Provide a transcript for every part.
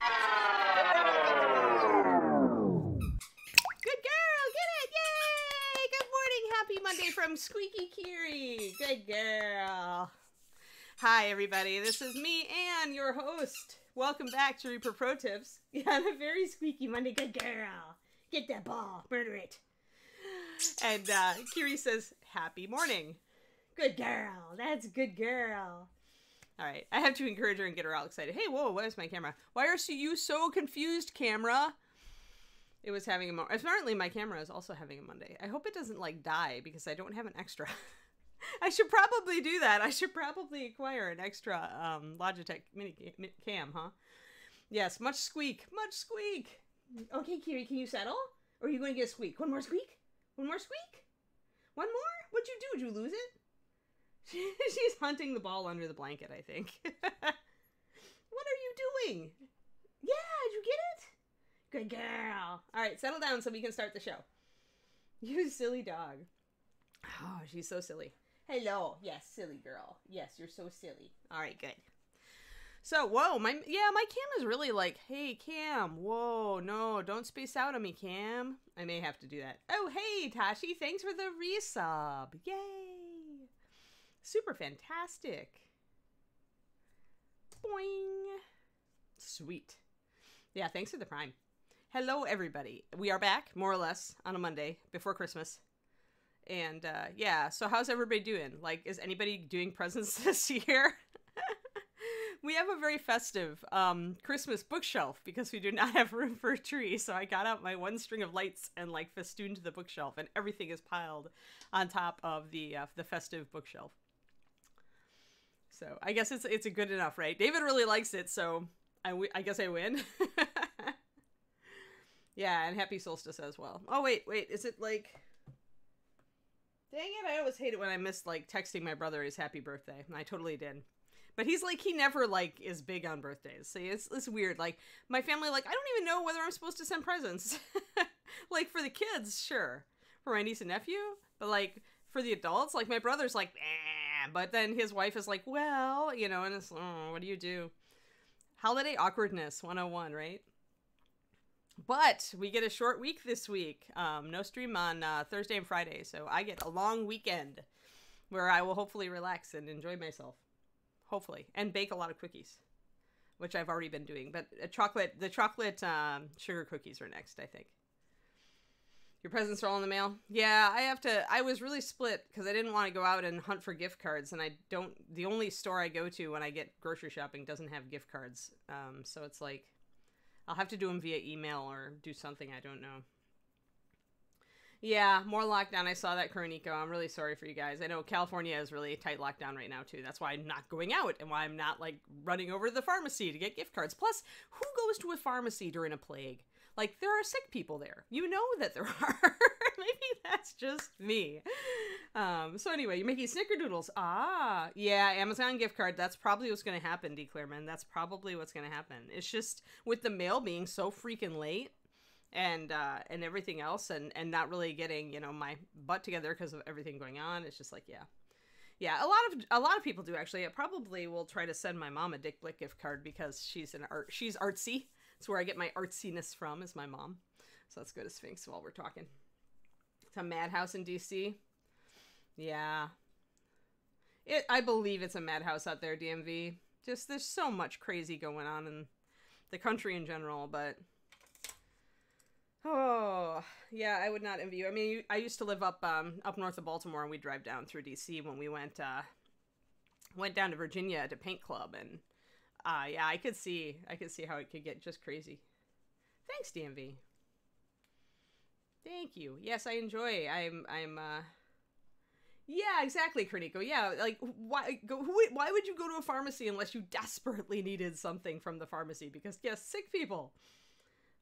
Good girl, get it! Yay! Good morning, happy Monday from Squeaky Kiri. Good girl. Hi, everybody. This is me, Anne, your host. Welcome back to Reaper Pro Tips. Yeah, on a very squeaky Monday. Good girl. Get that ball. Murder it. And uh, Kiri says, Happy morning. Good girl. That's good girl. All right. I have to encourage her and get her all excited. Hey, whoa, where's my camera? Why are you so confused, camera? It was having a mo- apparently my camera is also having a Monday. I hope it doesn't like die because I don't have an extra. I should probably do that. I should probably acquire an extra um, Logitech mini cam, huh? Yes, much squeak, much squeak. Okay, Kiri, can you settle? Or are you going to get a squeak? One more squeak? One more squeak? One more? What'd you do? Did you lose it? She's hunting the ball under the blanket, I think. what are you doing? Yeah, did you get it? Good girl. All right, settle down so we can start the show. You silly dog. Oh, she's so silly. Hello. Yes, silly girl. Yes, you're so silly. All right, good. So, whoa, my yeah, my cam is really like, hey, Cam, whoa, no, don't space out on me, Cam. I may have to do that. Oh, hey, Tashi, thanks for the resub. Yay. Super fantastic. Boing. Sweet. Yeah, thanks for the prime. Hello, everybody. We are back, more or less, on a Monday before Christmas. And uh, yeah, so how's everybody doing? Like, is anybody doing presents this year? we have a very festive um, Christmas bookshelf because we do not have room for a tree. So I got out my one string of lights and like festooned the bookshelf, and everything is piled on top of the uh, the festive bookshelf. So I guess it's it's a good enough, right? David really likes it, so I, w- I guess I win. yeah, and happy solstice as well. Oh wait, wait, is it like? Dang it! I always hate it when I miss like texting my brother his happy birthday. I totally did, but he's like he never like is big on birthdays. So it's it's weird. Like my family, like I don't even know whether I'm supposed to send presents. like for the kids, sure, for my niece and nephew, but like for the adults, like my brother's like, eh. But then his wife is like, well, you know, and it's oh, what do you do? Holiday awkwardness 101, right? But we get a short week this week. Um, no stream on uh, Thursday and Friday, so I get a long weekend where I will hopefully relax and enjoy myself, hopefully, and bake a lot of cookies, which I've already been doing. But a chocolate, the chocolate um, sugar cookies are next, I think. Your presents are all in the mail. Yeah, I have to. I was really split because I didn't want to go out and hunt for gift cards, and I don't. The only store I go to when I get grocery shopping doesn't have gift cards, um, so it's like I'll have to do them via email or do something. I don't know. Yeah, more lockdown. I saw that, Coroniko. I'm really sorry for you guys. I know California is really tight lockdown right now too. That's why I'm not going out and why I'm not like running over to the pharmacy to get gift cards. Plus, who goes to a pharmacy during a plague? Like there are sick people there. You know that there are. Maybe that's just me. Um, so anyway, you're making snickerdoodles. Ah, yeah, Amazon gift card. That's probably what's going to happen, D. Clearman. That's probably what's going to happen. It's just with the mail being so freaking late and uh, and everything else, and and not really getting you know my butt together because of everything going on. It's just like yeah. Yeah, a lot of a lot of people do actually. I probably will try to send my mom a Dick Blick gift card because she's an art she's artsy. It's where I get my artsiness from is my mom. So let's go to Sphinx while we're talking. It's a madhouse in DC. Yeah. It I believe it's a madhouse out there, DMV. Just there's so much crazy going on in the country in general, but Oh, yeah, I would not envy you. I mean, I used to live up um up north of Baltimore and we'd drive down through DC when we went uh went down to Virginia to paint club and uh yeah, I could see I could see how it could get just crazy. Thanks, DMV. Thank you. Yes, I enjoy. I'm I'm uh yeah, exactly, Kerniko. Yeah, like why go? Who, why would you go to a pharmacy unless you desperately needed something from the pharmacy? Because yes, sick people.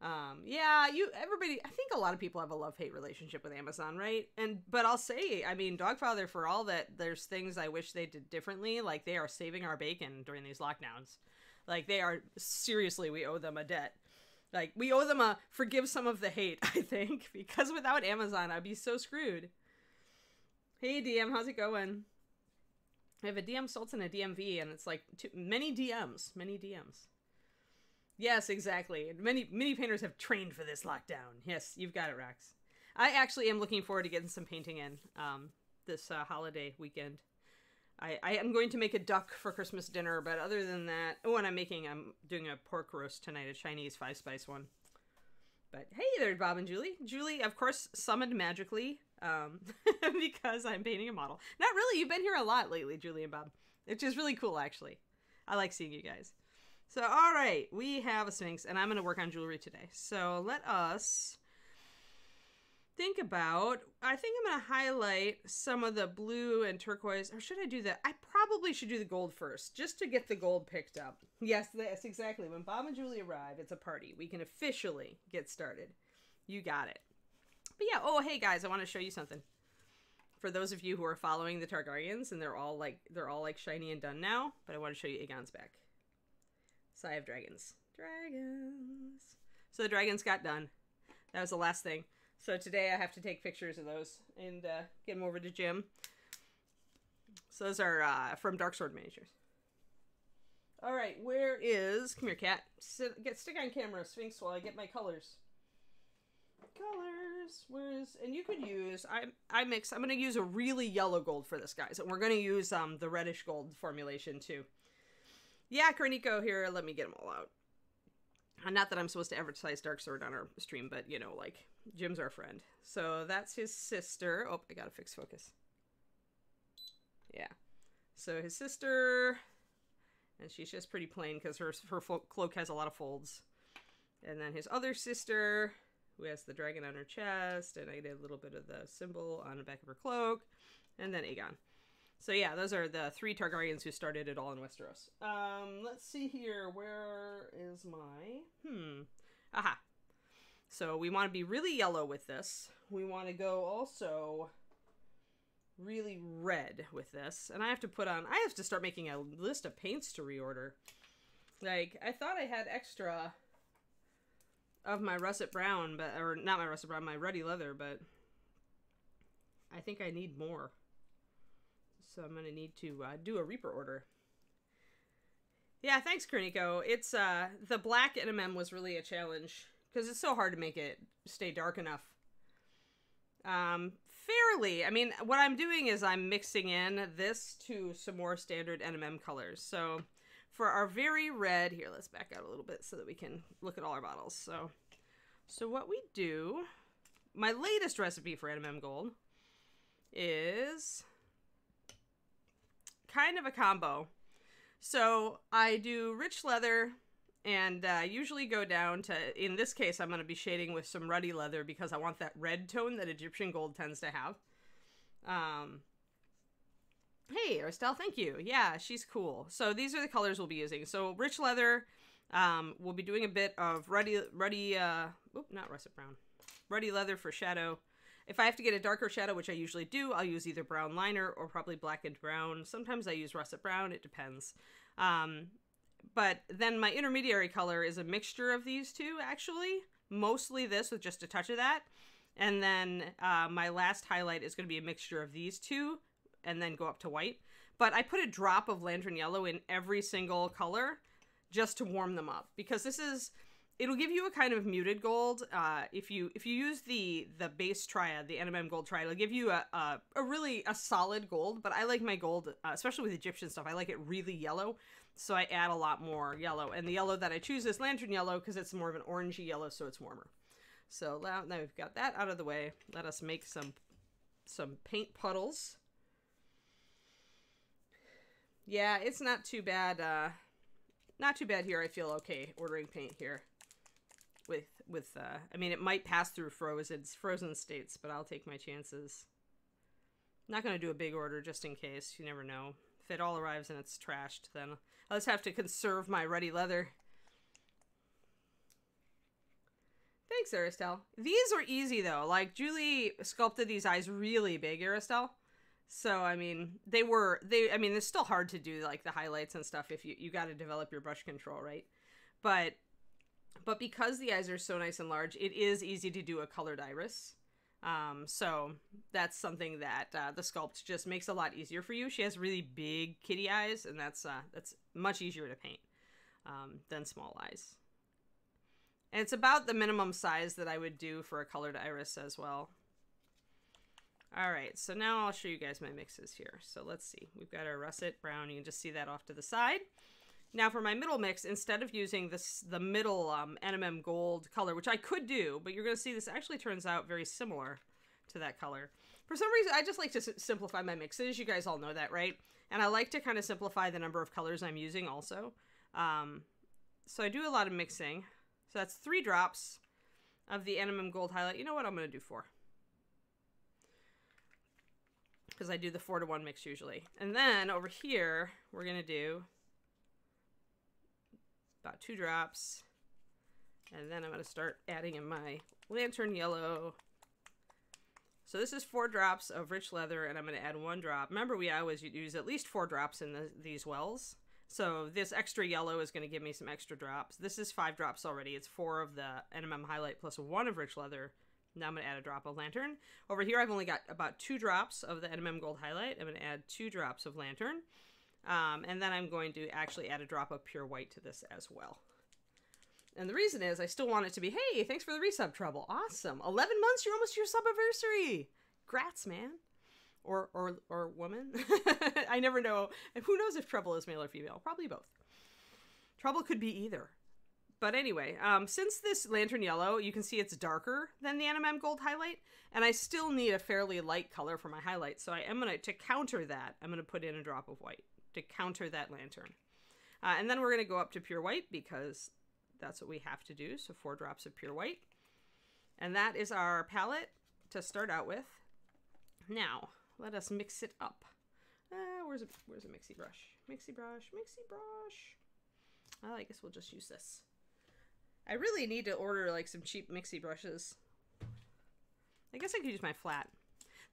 Um, yeah, you everybody. I think a lot of people have a love hate relationship with Amazon, right? And but I'll say, I mean, Dogfather, for all that, there's things I wish they did differently. Like they are saving our bacon during these lockdowns. Like they are seriously, we owe them a debt. Like we owe them a forgive some of the hate. I think because without Amazon, I'd be so screwed. Hey DM, how's it going? I have a DM Sultan, a DMV, and it's like too, many DMs, many DMs. Yes, exactly. Many many painters have trained for this lockdown. Yes, you've got it, Rex. I actually am looking forward to getting some painting in um, this uh, holiday weekend. I, I am going to make a duck for Christmas dinner, but other than that, oh, and I'm making I'm doing a pork roast tonight, a Chinese five spice one. But hey there, Bob and Julie. Julie, of course, summoned magically um, because I'm painting a model. Not really. You've been here a lot lately, Julie and Bob, which is really cool, actually. I like seeing you guys. So, all right, we have a Sphinx, and I'm going to work on jewelry today. So let us think about. I think I'm going to highlight some of the blue and turquoise, or should I do that? I probably should do the gold first, just to get the gold picked up. Yes, that's exactly. When Bob and Julie arrive, it's a party. We can officially get started. You got it. But yeah, oh hey guys, I want to show you something. For those of you who are following the Targaryens, and they're all like they're all like shiny and done now, but I want to show you Aegon's back. Sigh of Dragons. Dragons. So the dragons got done. That was the last thing. So today I have to take pictures of those and uh, get them over to Jim. So those are uh, from Darksword Miniatures. All right, where is? Come here, cat. Sit, get stick on camera, Sphinx, while I get my colors. Colors. Where is? And you could use. I I mix. I'm gonna use a really yellow gold for this, guys, and we're gonna use um the reddish gold formulation too. Yeah, Carnico here. Let me get them all out. Uh, not that I'm supposed to advertise Dark Sword on our stream, but you know, like Jim's our friend. So that's his sister. Oh, I gotta fix focus. Yeah. So his sister, and she's just pretty plain because her her cloak has a lot of folds. And then his other sister, who has the dragon on her chest, and I did a little bit of the symbol on the back of her cloak, and then Aegon. So yeah, those are the three Targaryens who started it all in Westeros. Um, let's see here. Where is my hmm? Aha. So we want to be really yellow with this. We want to go also really red with this. And I have to put on, I have to start making a list of paints to reorder. Like, I thought I had extra of my russet brown, but, or not my russet brown, my ruddy leather, but I think I need more. So I'm to need to uh, do a Reaper order. Yeah, thanks, Kerniko. It's, uh, the black NMM was really a challenge because it's so hard to make it stay dark enough. Um, fairly, I mean, what I'm doing is I'm mixing in this to some more standard NMM colors. So for our very red, here, let's back out a little bit so that we can look at all our bottles. So, so what we do, my latest recipe for NMM Gold is kind of a combo. So I do rich leather and uh, usually go down to, in this case, I'm going to be shading with some ruddy leather because I want that red tone that Egyptian gold tends to have. Um, hey, Estelle, thank you. Yeah, she's cool. So these are the colors we'll be using. So rich leather, um, we'll be doing a bit of ruddy, ruddy, uh, oop, not russet brown, ruddy leather for shadow. If I have to get a darker shadow, which I usually do, I'll use either brown liner or probably blackened brown. Sometimes I use russet brown, it depends. Um, but then my intermediary color is a mixture of these two, actually. Mostly this with just a touch of that. And then uh, my last highlight is going to be a mixture of these two and then go up to white. But I put a drop of lantern yellow in every single color just to warm them up because this is it'll give you a kind of muted gold. Uh, if you if you use the the base triad, the NMM gold triad, it'll give you a, a, a really a solid gold. But I like my gold, uh, especially with Egyptian stuff. I like it really yellow, so I add a lot more yellow. And the yellow that I choose is lantern yellow because it's more of an orangey yellow, so it's warmer. So now, now we've got that out of the way. Let us make some some paint puddles. Yeah, it's not too bad. Uh, not too bad here. I feel okay ordering paint here with uh I mean it might pass through frozen frozen states, but I'll take my chances. Not gonna do a big order just in case. You never know. If it all arrives and it's trashed, then I'll just have to conserve my ruddy leather. Thanks, Aristel. These are easy though. Like Julie sculpted these eyes really big, Aristel. So I mean, they were they. I mean, it's still hard to do like the highlights and stuff if you you got to develop your brush control, right? But but because the eyes are so nice and large, it is easy to do a colored iris. Um, so that's something that uh, the sculpt just makes a lot easier for you. She has really big kitty eyes, and that's uh, that's much easier to paint um, than small eyes. And it's about the minimum size that I would do for a colored iris as well. All right, so now I'll show you guys my mixes here. So let's see. We've got our russet brown. You can just see that off to the side. Now for my middle mix, instead of using this the middle um, NMM gold color, which I could do, but you're going to see this actually turns out very similar to that color. For some reason, I just like to simplify my mixes. You guys all know that, right? And I like to kind of simplify the number of colors I'm using also. Um, so I do a lot of mixing. So that's three drops of the NMM Gold highlight. You know what? I'm going to do four. Because I do the four to one mix usually. And then over here, we're going to do about two drops. And then I'm going to start adding in my lantern yellow. So this is four drops of rich leather, and I'm going to add one drop. Remember, we always use at least four drops in the, these wells. So this extra yellow is going to give me some extra drops. This is five drops already. It's four of the NMM highlight plus one of rich leather. Now I'm going to add a drop of lantern. Over here, I've only got about two drops of the NMM gold highlight. I'm going to add two drops of lantern. Um, and then I'm going to actually add a drop of pure white to this as well. And the reason is I still want it to be, hey, thanks for the resub trouble. Awesome. 11 months, you're almost to your sub anniversary. Grats, man. Or, or, or woman. I never know. Who knows if trouble is male or female? Probably both. Trouble could be either. But anyway, um, since this lantern yellow, you can see it's darker than the NMM gold highlight, and I still need a fairly light color for my highlight. So I am gonna, to counter that, I'm gonna put in a drop of white to counter that lantern. Uh, and then we're gonna go up to pure white because that's what we have to do. So four drops of pure white. And that is our palette to start out with. Now, let us mix it up. Uh, where's a, where's a mixie brush? Mixie brush, mixie brush. Well, I guess we'll just use this. I really need to order like some cheap mixie brushes. I guess I could use my flat.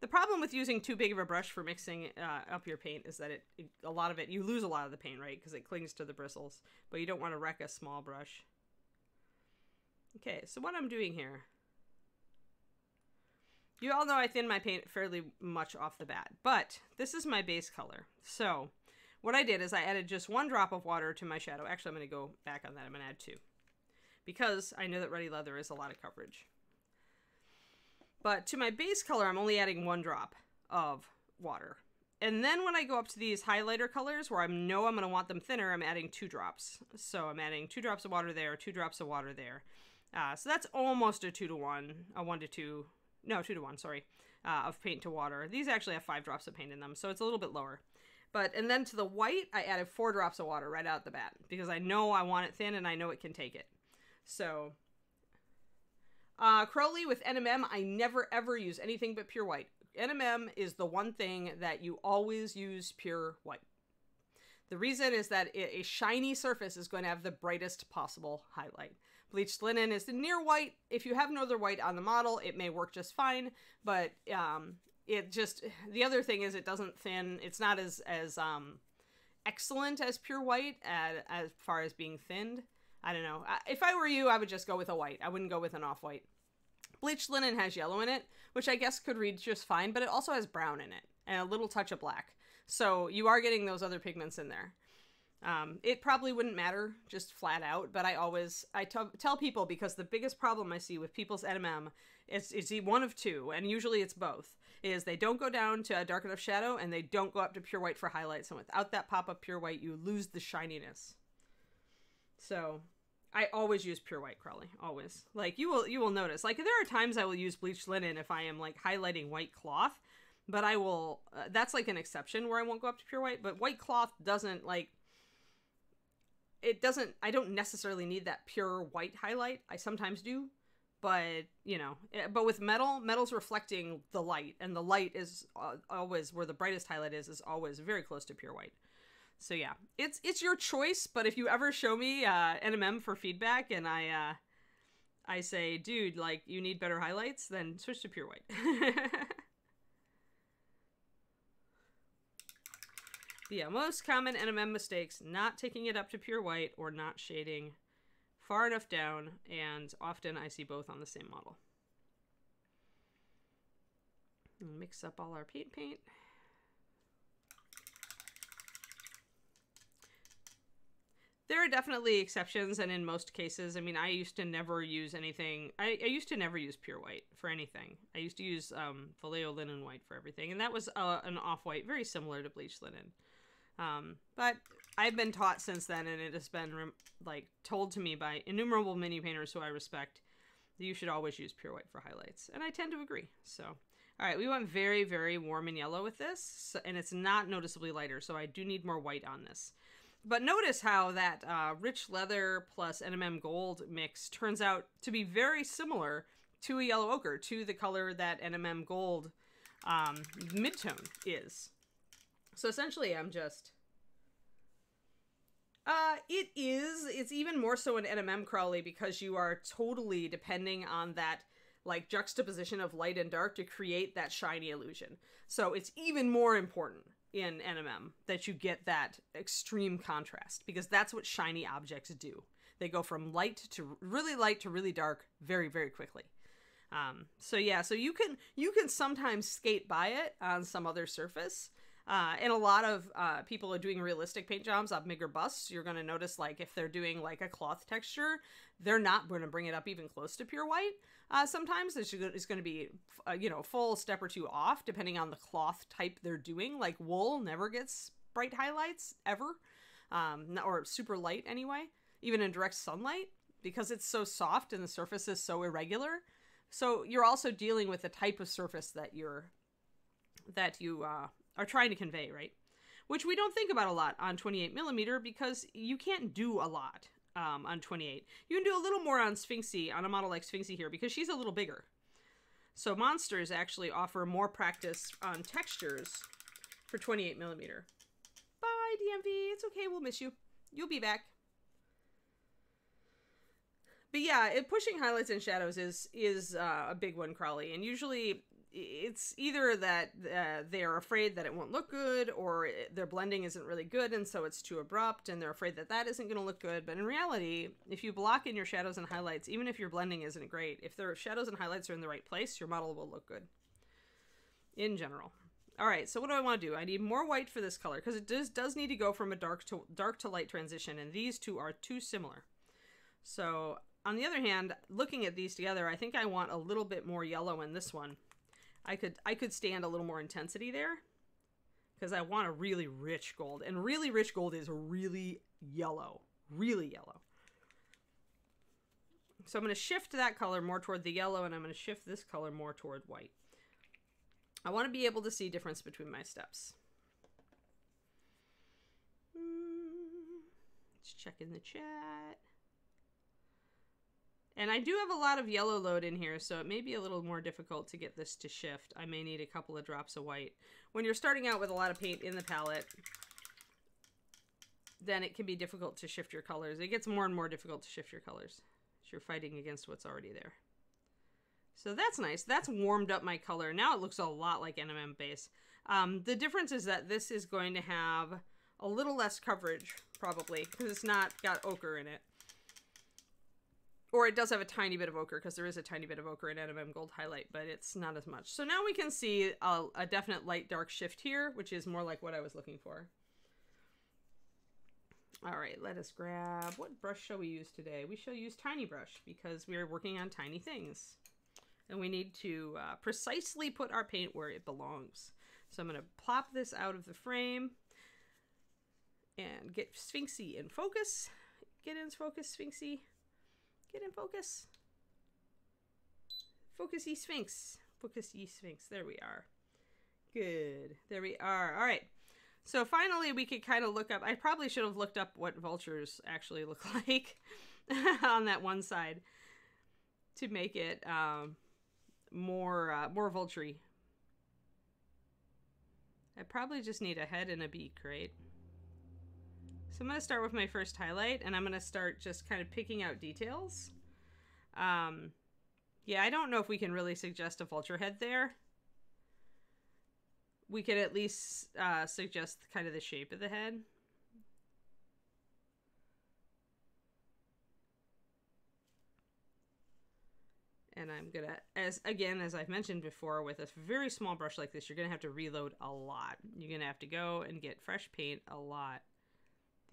The problem with using too big of a brush for mixing uh, up your paint is that it, it, a lot of it you lose a lot of the paint right because it clings to the bristles, but you don't want to wreck a small brush. Okay, so what I'm doing here. You all know I thin my paint fairly much off the bat, but this is my base color. So what I did is I added just one drop of water to my shadow. Actually, I'm going to go back on that. I'm going to add two because I know that Ruddy Leather is a lot of coverage. But to my base color, I'm only adding one drop of water. And then when I go up to these highlighter colors where I know I'm going to want them thinner, I'm adding two drops. So I'm adding two drops of water there, two drops of water there. Uh, so that's almost a two to one, a one to two, no, two to one, sorry, uh, of paint to water. These actually have five drops of paint in them, so it's a little bit lower. But, and then to the white, I added four drops of water right out the bat because I know I want it thin and I know it can take it. So, uh, Crowley with NMM, I never ever use anything but pure white. NMM is the one thing that you always use pure white. The reason is that a shiny surface is going to have the brightest possible highlight. Bleached linen is the near white. If you have no other white on the model, it may work just fine, but um, it just the other thing is it doesn't thin. It's not as as um, excellent as pure white as, as far as being thinned. I don't know. If I were you, I would just go with a white. I wouldn't go with an off white. Bleached linen has yellow in it, which I guess could read just fine, but it also has brown in it and a little touch of black. So you are getting those other pigments in there. Um, it probably wouldn't matter just flat out, but I always I tell people because the biggest problem I see with people's NMM is is one of two, and usually it's both. Is they don't go down to a dark enough shadow and they don't go up to pure white for highlights, and without that pop up pure white, you lose the shininess. So I always use pure white Crowley. Always. Like you will you will notice. Like there are times I will use bleached linen if I am like highlighting white cloth, but I will uh, that's like an exception where I won't go up to pure white, but white cloth doesn't like it doesn't I don't necessarily need that pure white highlight. I sometimes do, but you know, eh, but with metal, metal's reflecting the light and the light is uh, always where the brightest highlight is is always very close to pure white. So yeah, it's it's your choice. But if you ever show me uh, NMM for feedback and I uh, I say, dude, like you need better highlights, then switch to pure white. yeah, most common NMM mistakes: not taking it up to pure white or not shading far enough down, and often I see both on the same model. Mix up all our paint paint. There are definitely exceptions, and in most cases, I mean, I used to never use anything. I, I used to never use pure white for anything. I used to use um, Vallejo linen white for everything, and that was uh, an off white, very similar to bleached linen. Um, but I've been taught since then, and it has been like told to me by innumerable mini painters who I respect that you should always use pure white for highlights, and I tend to agree. So, all right, we went very, very warm and yellow with this, and it's not noticeably lighter, so I do need more white on this. But notice how that uh, rich leather plus NMM gold mix turns out to be very similar to a yellow ochre, to the color that NMM gold um, midtone is. So essentially, I'm just. Uh, it is. It's even more so in NMM Crawly because you are totally depending on that like juxtaposition of light and dark to create that shiny illusion. So it's even more important in NMM that you get that extreme contrast because that's what shiny objects do. They go from light to really light to really dark very very quickly. Um, so yeah, so you can you can sometimes skate by it on some other surface, uh, and a lot of uh, people are doing realistic paint jobs on bigger busts. You're going to notice, like, if they're doing like a cloth texture, they're not going to bring it up even close to pure white. Uh, sometimes it's, going to be, uh, you know, full step or two off, depending on the cloth type they're doing. Like wool never gets bright highlights ever, um, or super light anyway, even in direct sunlight, because it's so soft and the surface is so irregular. So you're also dealing with the type of surface that you're that you uh, are trying to convey, right? Which we don't think about a lot on 28 millimeter because you can't do a lot um, on 28. You can do a little more on Sphinxy, on a model like Sphinxy here, because she's a little bigger. So monsters actually offer more practice on textures for 28 millimeter. Bye, DMV. It's okay. We'll miss you. You'll be back. But yeah, it, pushing highlights and shadows is is uh, a big one, Crawly, and usually it's either that uh, they are afraid that it won't look good or their blending isn't really good and so it's too abrupt and they're afraid that that isn't going to look good. But in reality if you block in your shadows and highlights even if your blending isn't great if their shadows and highlights are in the right place your model will look good. In general. All right so what do i want to do? I need more white for this color because it does does need to go from a dark to dark to light transition and these two are too similar. So on the other hand looking at these together i think i want a little bit more yellow in this one I could I could stand a little more intensity there because I want a really rich gold. And really rich gold is really yellow, really yellow. So I'm going to shift that color more toward the yellow and I'm going to shift this color more toward white. I want to be able to see difference between my steps. Hmm, let's check in the chat. And I do have a lot of yellow load in here, so it may be a little more difficult to get this to shift. I may need a couple of drops of white. When you're starting out with a lot of paint in the palette, then it can be difficult to shift your colors. It gets more and more difficult to shift your colors you're fighting against what's already there. So that's nice. That's warmed up my color. Now it looks a lot like NMM base. Um, the difference is that this is going to have a little less coverage, probably, because it's not got ochre in it. Or it does have a tiny bit of ochre because there is a tiny bit of ochre in NMM Gold Highlight, but it's not as much. So now we can see a, a definite light-dark shift here, which is more like what I was looking for. All right, let us grab, what brush shall we use today? We shall use Tiny Brush because we are working on tiny things. And we need to uh, precisely put our paint where it belongs. So I'm going to plop this out of the frame and get Sphinxy in focus. Get in focus, Sphinxy. Get in focus. Focus ye Sphinx. Focus ye Sphinx. There we are. Good. There we are. All right. So finally, we could kind of look up. I probably should have looked up what vultures actually look like on that one side to make it um, more uh, more vulturey. I probably just need a head and a beak, right? So I'm going to start with my first highlight and I'm going to start just kind of picking out details. Um, yeah, I don't know if we can really suggest a vulture head there. We could at least uh, suggest kind of the shape of the head. and I'm gonna as again as I've mentioned before with a very small brush like this you're gonna have to reload a lot you're gonna have to go and get fresh paint a lot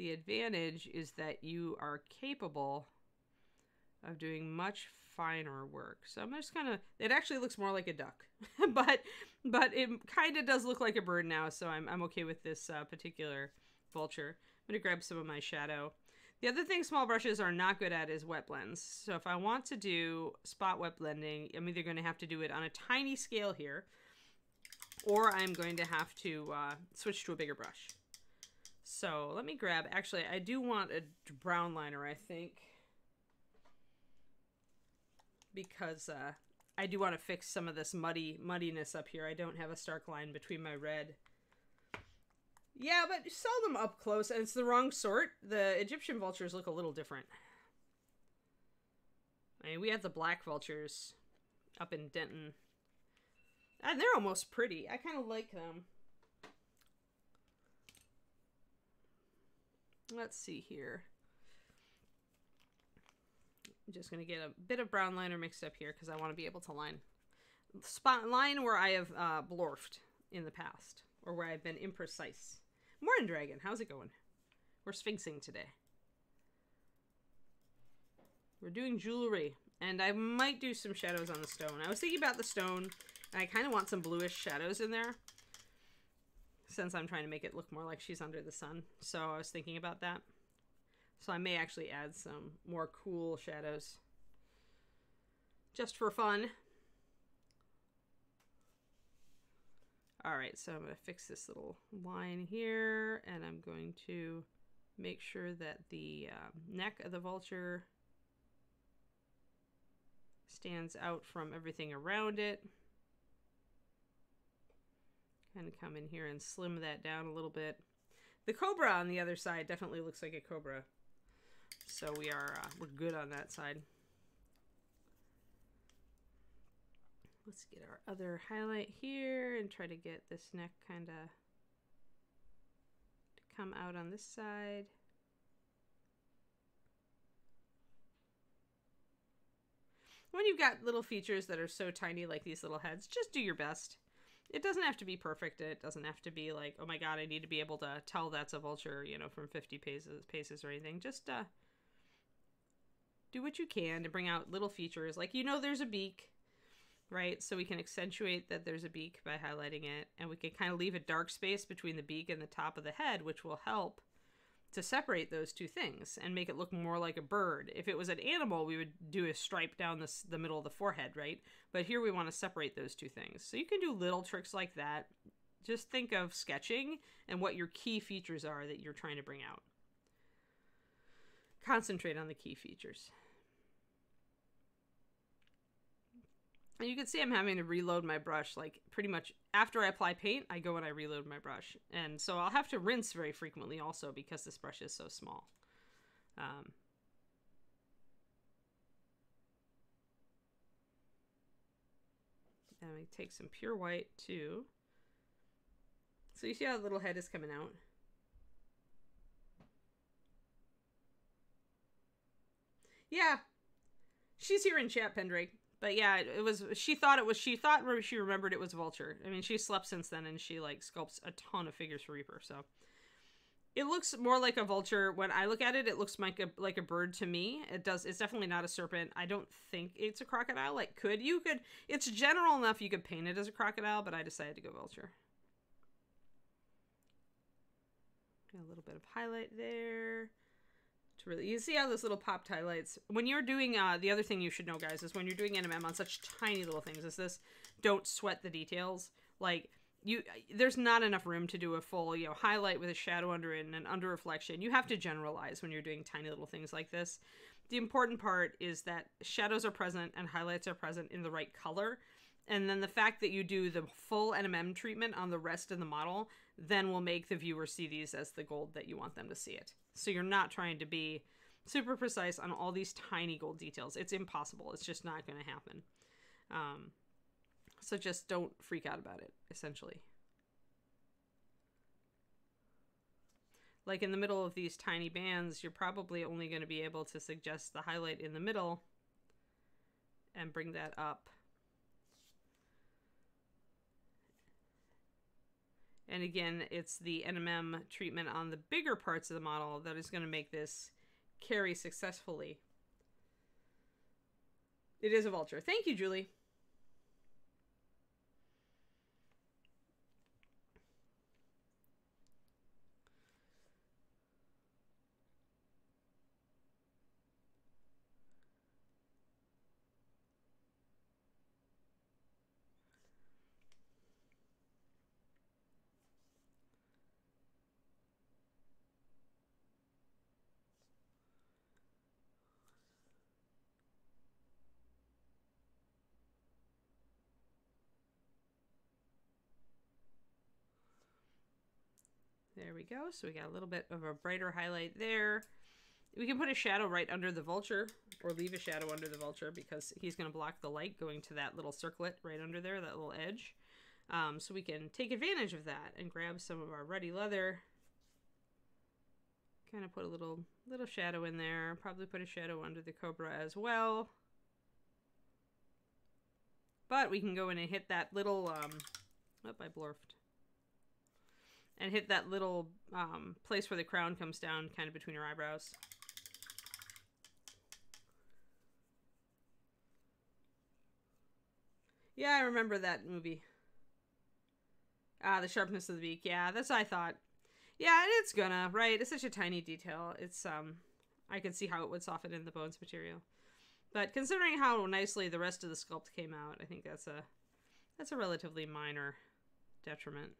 The advantage is that you are capable of doing much finer work. So I'm just kind of it actually looks more like a duck. but but it kind of does look like a bird now, so I'm I'm okay with this uh, particular vulture. I'm going to grab some of my shadow. The other thing small brushes are not good at is wet blends. So if I want to do spot wet blending, I'm either going to have to do it on a tiny scale here, or I'm going to have to uh, switch to a bigger brush. So let me grab, actually, I do want a brown liner, I think, because uh, I do want to fix some of this muddy muddiness up here. I don't have a stark line between my red. Yeah, but sell them up close, and it's the wrong sort. The Egyptian vultures look a little different. I mean, we have the black vultures up in Denton. And they're almost pretty. I kind of like them. Let's see here. I'm just going to get a bit of brown liner mixed up here because I want to be able to line spot line where I have uh, blorfed in the past or where I've been imprecise. Morning, Dragon. How's it going? We're sphinxing today. We're doing jewelry, and I might do some shadows on the stone. I was thinking about the stone, I kind of want some bluish shadows in there since I'm trying to make it look more like she's under the sun. So I was thinking about that. So I may actually add some more cool shadows just for fun. All right, so I'm going to fix this little line here, and I'm going to make sure that the uh, neck of the vulture stands out from everything around it. Of come in here and slim that down a little bit. The cobra on the other side definitely looks like a cobra. So we are uh, we're good on that side. Let's get our other highlight here and try to get this neck kind of to come out on this side. When you've got little features that are so tiny like these little heads, just do your best. It doesn't have to be perfect. It doesn't have to be like, oh my god, I need to be able to tell that's a vulture, you know, from 50 paces, paces or anything. Just uh, do what you can to bring out little features. Like, you know, there's a beak right? So we can accentuate that there's a beak by highlighting it, and we can kind of leave a dark space between the beak and the top of the head, which will help to separate those two things and make it look more like a bird. If it was an animal, we would do a stripe down the, the middle of the forehead, right? But here we want to separate those two things. So you can do little tricks like that. Just think of sketching and what your key features are that you're trying to bring out. Concentrate on the key features. And you can see I'm having to reload my brush like pretty much after I apply paint, I go and I reload my brush. And so I'll have to rinse very frequently also because this brush is so small. Um, and we take some pure white too. So you see how the little head is coming out? Yeah. She's here in chat, Pendrake. But yeah, it was. She thought it was. She thought she remembered it was Vulture. I mean, she slept since then, and she like sculpts a ton of figures for Reaper. So it looks more like a vulture when I look at it. It looks like a like a bird to me. It does. It's definitely not a serpent. I don't think it's a crocodile. Like, could you could? It's general enough you could paint it as a crocodile, but I decided to go vulture. Got a little bit of highlight there to really you see how those little popped highlights? When you're doing uh the other thing you should know guys is when you're doing nmm on such tiny little things as this don't sweat the details. Like you there's not enough room to do a full you know highlight with a shadow under it and an under reflection. You have to generalize when you're doing tiny little things like this. The important part is that shadows are present and highlights are present in the right color. And then the fact that you do the full NMM treatment on the rest of the model then will make the viewer see these as the gold that you want them to see it. So you're not trying to be super precise on all these tiny gold details. It's impossible. It's just not going to happen. Um, so just don't freak out about it, essentially. Like in the middle of these tiny bands, you're probably only going to be able to suggest the highlight in the middle and bring that up And again, it's the NMM treatment on the bigger parts of the model that is going to make this carry successfully. It is a vulture. Thank you, Julie. There we go. So we got a little bit of a brighter highlight there. We can put a shadow right under the vulture or leave a shadow under the vulture because he's going to block the light going to that little circlet right under there, that little edge. Um, so we can take advantage of that and grab some of our ruddy leather. Kind of put a little little shadow in there. Probably put a shadow under the cobra as well. But we can go in and hit that little, um, oh, I blurfed and hit that little um, place where the crown comes down kind of between your eyebrows. Yeah, I remember that movie. Ah, the sharpness of the beak. Yeah, that's what I thought. Yeah, it's gonna, right? It's such a tiny detail. It's, um, I can see how it would soften in the bones material. But considering how nicely the rest of the sculpt came out, I think that's a, that's a relatively minor detriment.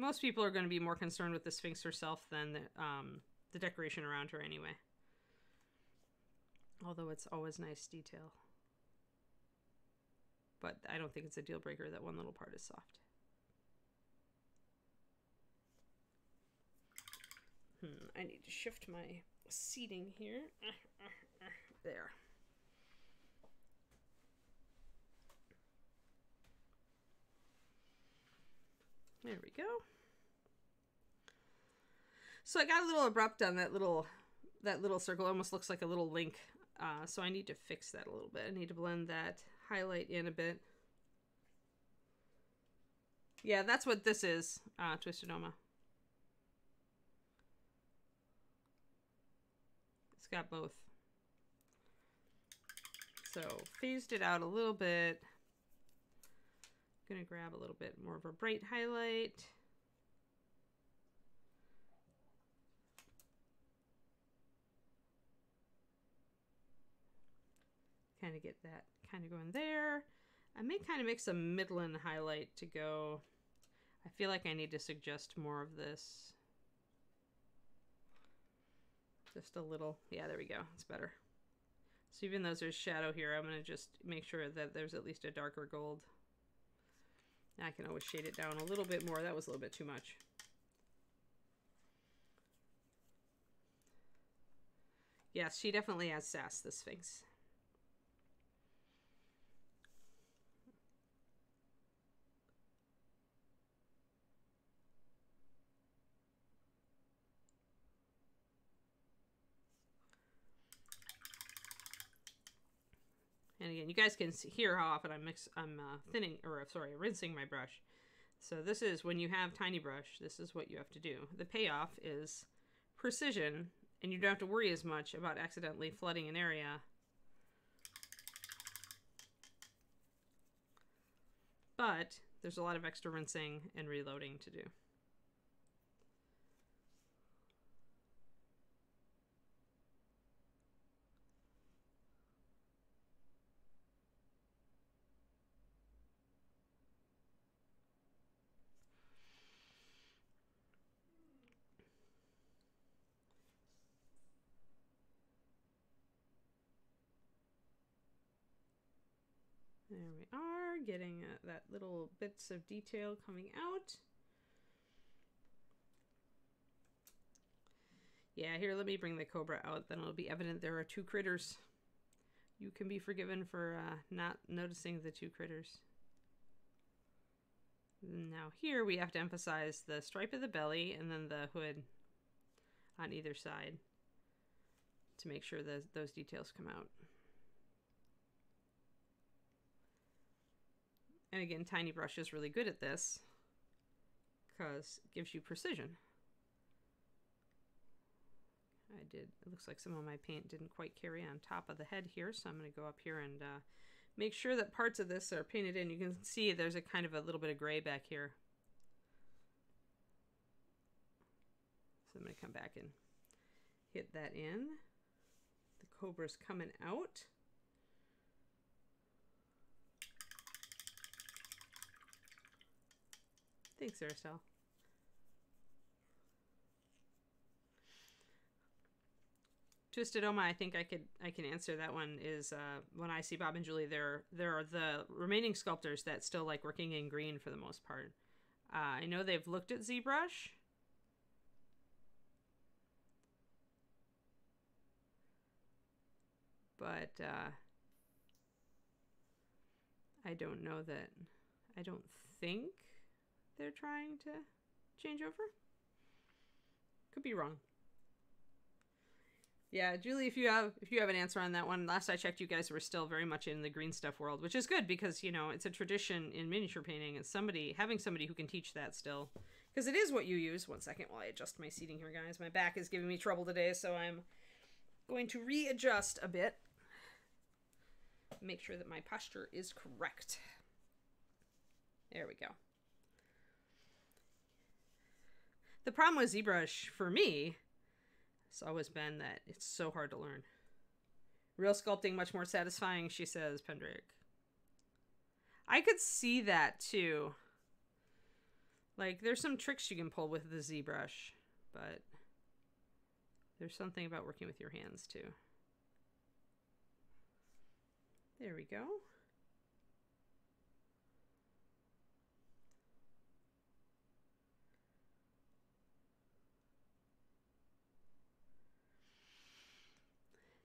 Most people are going to be more concerned with the Sphinx herself than the, um, the decoration around her anyway. Although it's always nice detail. But I don't think it's a deal breaker that one little part is soft. Hmm, I need to shift my seating here. There. There we go. So I got a little abrupt on that little that little circle. It almost looks like a little link. Uh, so I need to fix that a little bit. I need to blend that highlight in a bit. Yeah, that's what this is, uh, Twistedoma. It's got both. So phased it out a little bit. Gonna grab a little bit more of a bright highlight. Kind of get that kind of going there. I may kind of make some Midland highlight to go. I feel like I need to suggest more of this. Just a little. Yeah, there we go. It's better. So even though there's shadow here, I'm going to just make sure that there's at least a darker gold. I can always shade it down a little bit more. That was a little bit too much. Yes, she definitely has sass, the Sphinx. And again, you guys can see, hear how often I'm mix, I'm uh, thinning, or sorry, rinsing my brush. So this is when you have tiny brush, this is what you have to do. The payoff is precision, and you don't have to worry as much about accidentally flooding an area. But there's a lot of extra rinsing and reloading to do. Getting uh, that little bits of detail coming out. Yeah, here, let me bring the cobra out. Then it'll be evident there are two critters. You can be forgiven for uh, not noticing the two critters. Now here we have to emphasize the stripe of the belly and then the hood on either side to make sure that those details come out. And again, Tiny Brush is really good at this because it gives you precision. I did, it looks like some of my paint didn't quite carry on top of the head here, so I'm going to go up here and uh, make sure that parts of this are painted in. You can see there's a kind of a little bit of gray back here. So I'm going to come back and hit that in. The cobra's coming out. Thanks, Aristelle. Twisted Oma, I think I could I can answer that one. Is uh, when I see Bob and Julie, there there are the remaining sculptors that still like working in green for the most part. Uh, I know they've looked at ZBrush. But uh, I don't know that. I don't think they're trying to change over. Could be wrong. Yeah, Julie, if you have if you have an answer on that one, last I checked, you guys were still very much in the green stuff world, which is good because you know it's a tradition in miniature painting, and somebody having somebody who can teach that still, because it is what you use. One second while I adjust my seating here, guys. My back is giving me trouble today, so I'm going to readjust a bit. Make sure that my posture is correct. There we go. The problem with ZBrush for me it's always been that it's so hard to learn. Real sculpting much more satisfying, she says, Pendrake. I could see that too. Like, there's some tricks you can pull with the ZBrush, but there's something about working with your hands too. There we go.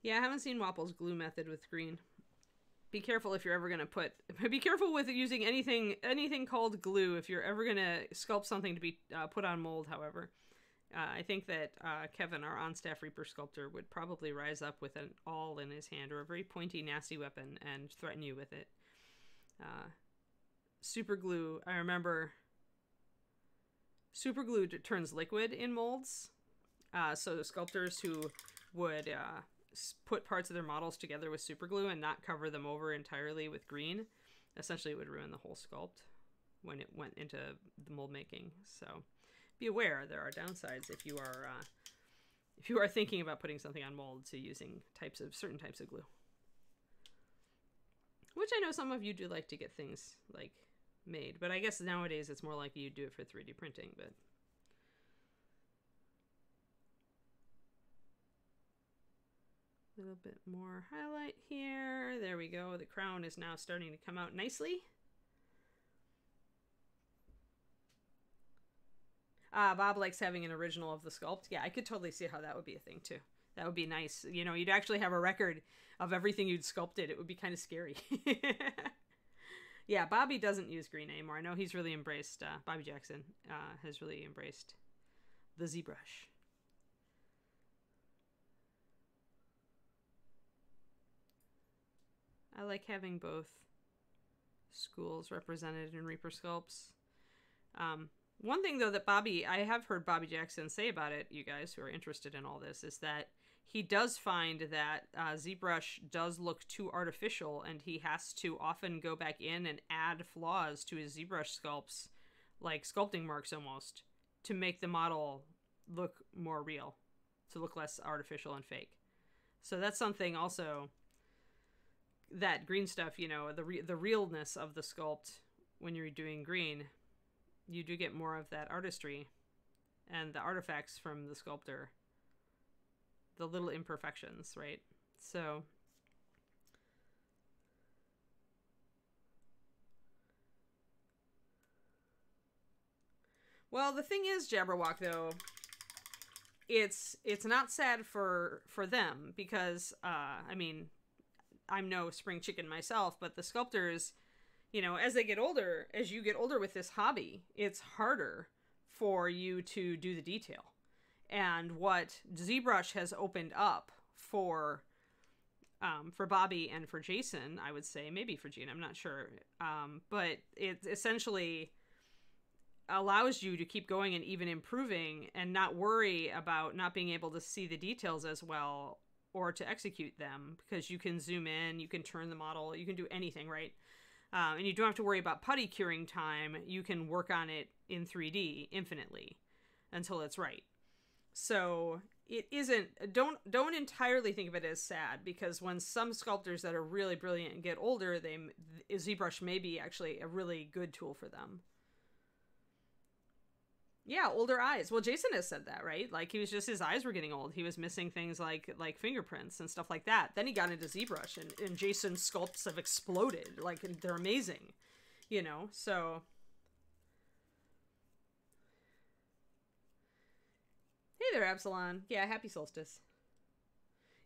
Yeah, I haven't seen Wapple's glue method with green. Be careful if you're ever gonna put. Be careful with using anything anything called glue if you're ever gonna sculpt something to be uh, put on mold. However, uh, I think that uh, Kevin, our on-staff Reaper sculptor, would probably rise up with an awl in his hand or a very pointy, nasty weapon and threaten you with it. Uh, super glue. I remember. Super glue turns liquid in molds, uh, so sculptors who would uh, put parts of their models together with super glue and not cover them over entirely with green, essentially it would ruin the whole sculpt when it went into the mold making. So be aware there are downsides if you are uh, if you are thinking about putting something on mold to using types of certain types of glue. Which I know some of you do like to get things like made, but I guess nowadays it's more likely you do it for 3D printing, but A little bit more highlight here. There we go. The crown is now starting to come out nicely. Ah, Bob likes having an original of the sculpt. Yeah, I could totally see how that would be a thing too. That would be nice. You know, you'd actually have a record of everything you'd sculpted. It would be kind of scary. yeah, Bobby doesn't use green anymore. I know he's really embraced, uh, Bobby Jackson uh, has really embraced the ZBrush. I like having both schools represented in Reaper Sculpts. Um, one thing, though, that Bobby, I have heard Bobby Jackson say about it, you guys who are interested in all this, is that he does find that uh, ZBrush does look too artificial and he has to often go back in and add flaws to his ZBrush sculpts, like sculpting marks almost, to make the model look more real, to look less artificial and fake. So that's something also that green stuff, you know, the re- the realness of the sculpt when you're doing green, you do get more of that artistry and the artifacts from the sculptor. The little imperfections, right? So Well, the thing is, Jabberwock, though, it's it's not sad for for them because uh, I mean I'm no spring chicken myself, but the sculptors, you know, as they get older, as you get older with this hobby, it's harder for you to do the detail. And what ZBrush has opened up for um, for Bobby and for Jason, I would say maybe for Gene, I'm not sure, um, but it essentially allows you to keep going and even improving and not worry about not being able to see the details as well or to execute them because you can zoom in, you can turn the model, you can do anything, right? Um, and you don't have to worry about putty curing time. You can work on it in 3D infinitely until it's right. So it isn't don't don't entirely think of it as sad because when some sculptors that are really brilliant get older, they ZBrush may be actually a really good tool for them. Yeah, older eyes. Well, Jason has said that, right? Like he was just his eyes were getting old. He was missing things like like fingerprints and stuff like that. Then he got into ZBrush and, and Jason's sculpts have exploded. Like they're amazing. You know, so Hey there, Absalon. Yeah, happy solstice.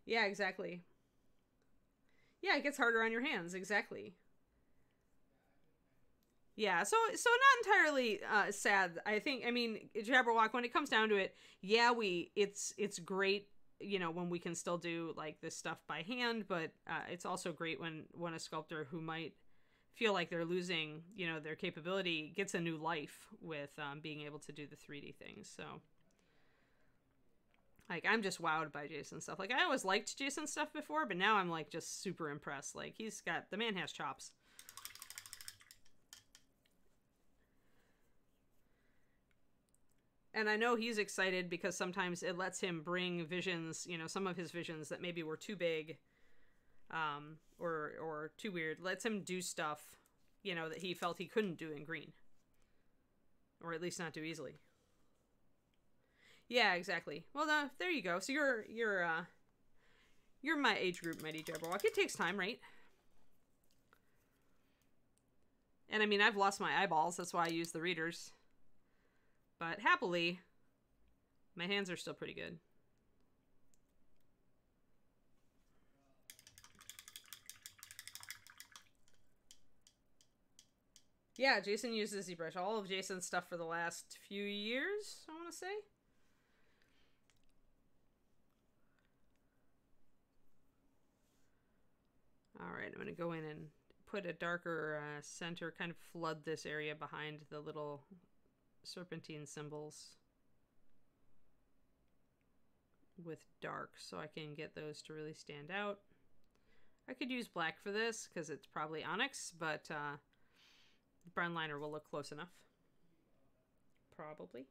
Yeah, exactly. Yeah, it gets harder on your hands, exactly. Yeah, so so not entirely uh, sad. I think. I mean, Jabberwock. When it comes down to it, yeah, we it's it's great. You know, when we can still do like this stuff by hand, but uh, it's also great when when a sculptor who might feel like they're losing, you know, their capability gets a new life with um, being able to do the 3D things. So, like, I'm just wowed by Jason's stuff. Like, I always liked Jason's stuff before, but now I'm like just super impressed. Like, he's got the man has chops. And I know he's excited because sometimes it lets him bring visions, you know, some of his visions that maybe were too big um, or or too weird. Lets him do stuff, you know, that he felt he couldn't do in green, or at least not do easily. Yeah, exactly. Well, uh, there you go. So you're you're uh, you're my age group, Mighty Jabberwock. It takes time, right? And I mean, I've lost my eyeballs. That's why I use the readers. But happily, my hands are still pretty good. Yeah, Jason uses ZBrush. All of Jason's stuff for the last few years, I want to say. All right, I'm going to go in and put a darker uh, center, kind of flood this area behind the little serpentine symbols with dark so I can get those to really stand out. I could use black for this because it's probably onyx, but uh, brown liner will look close enough. Probably.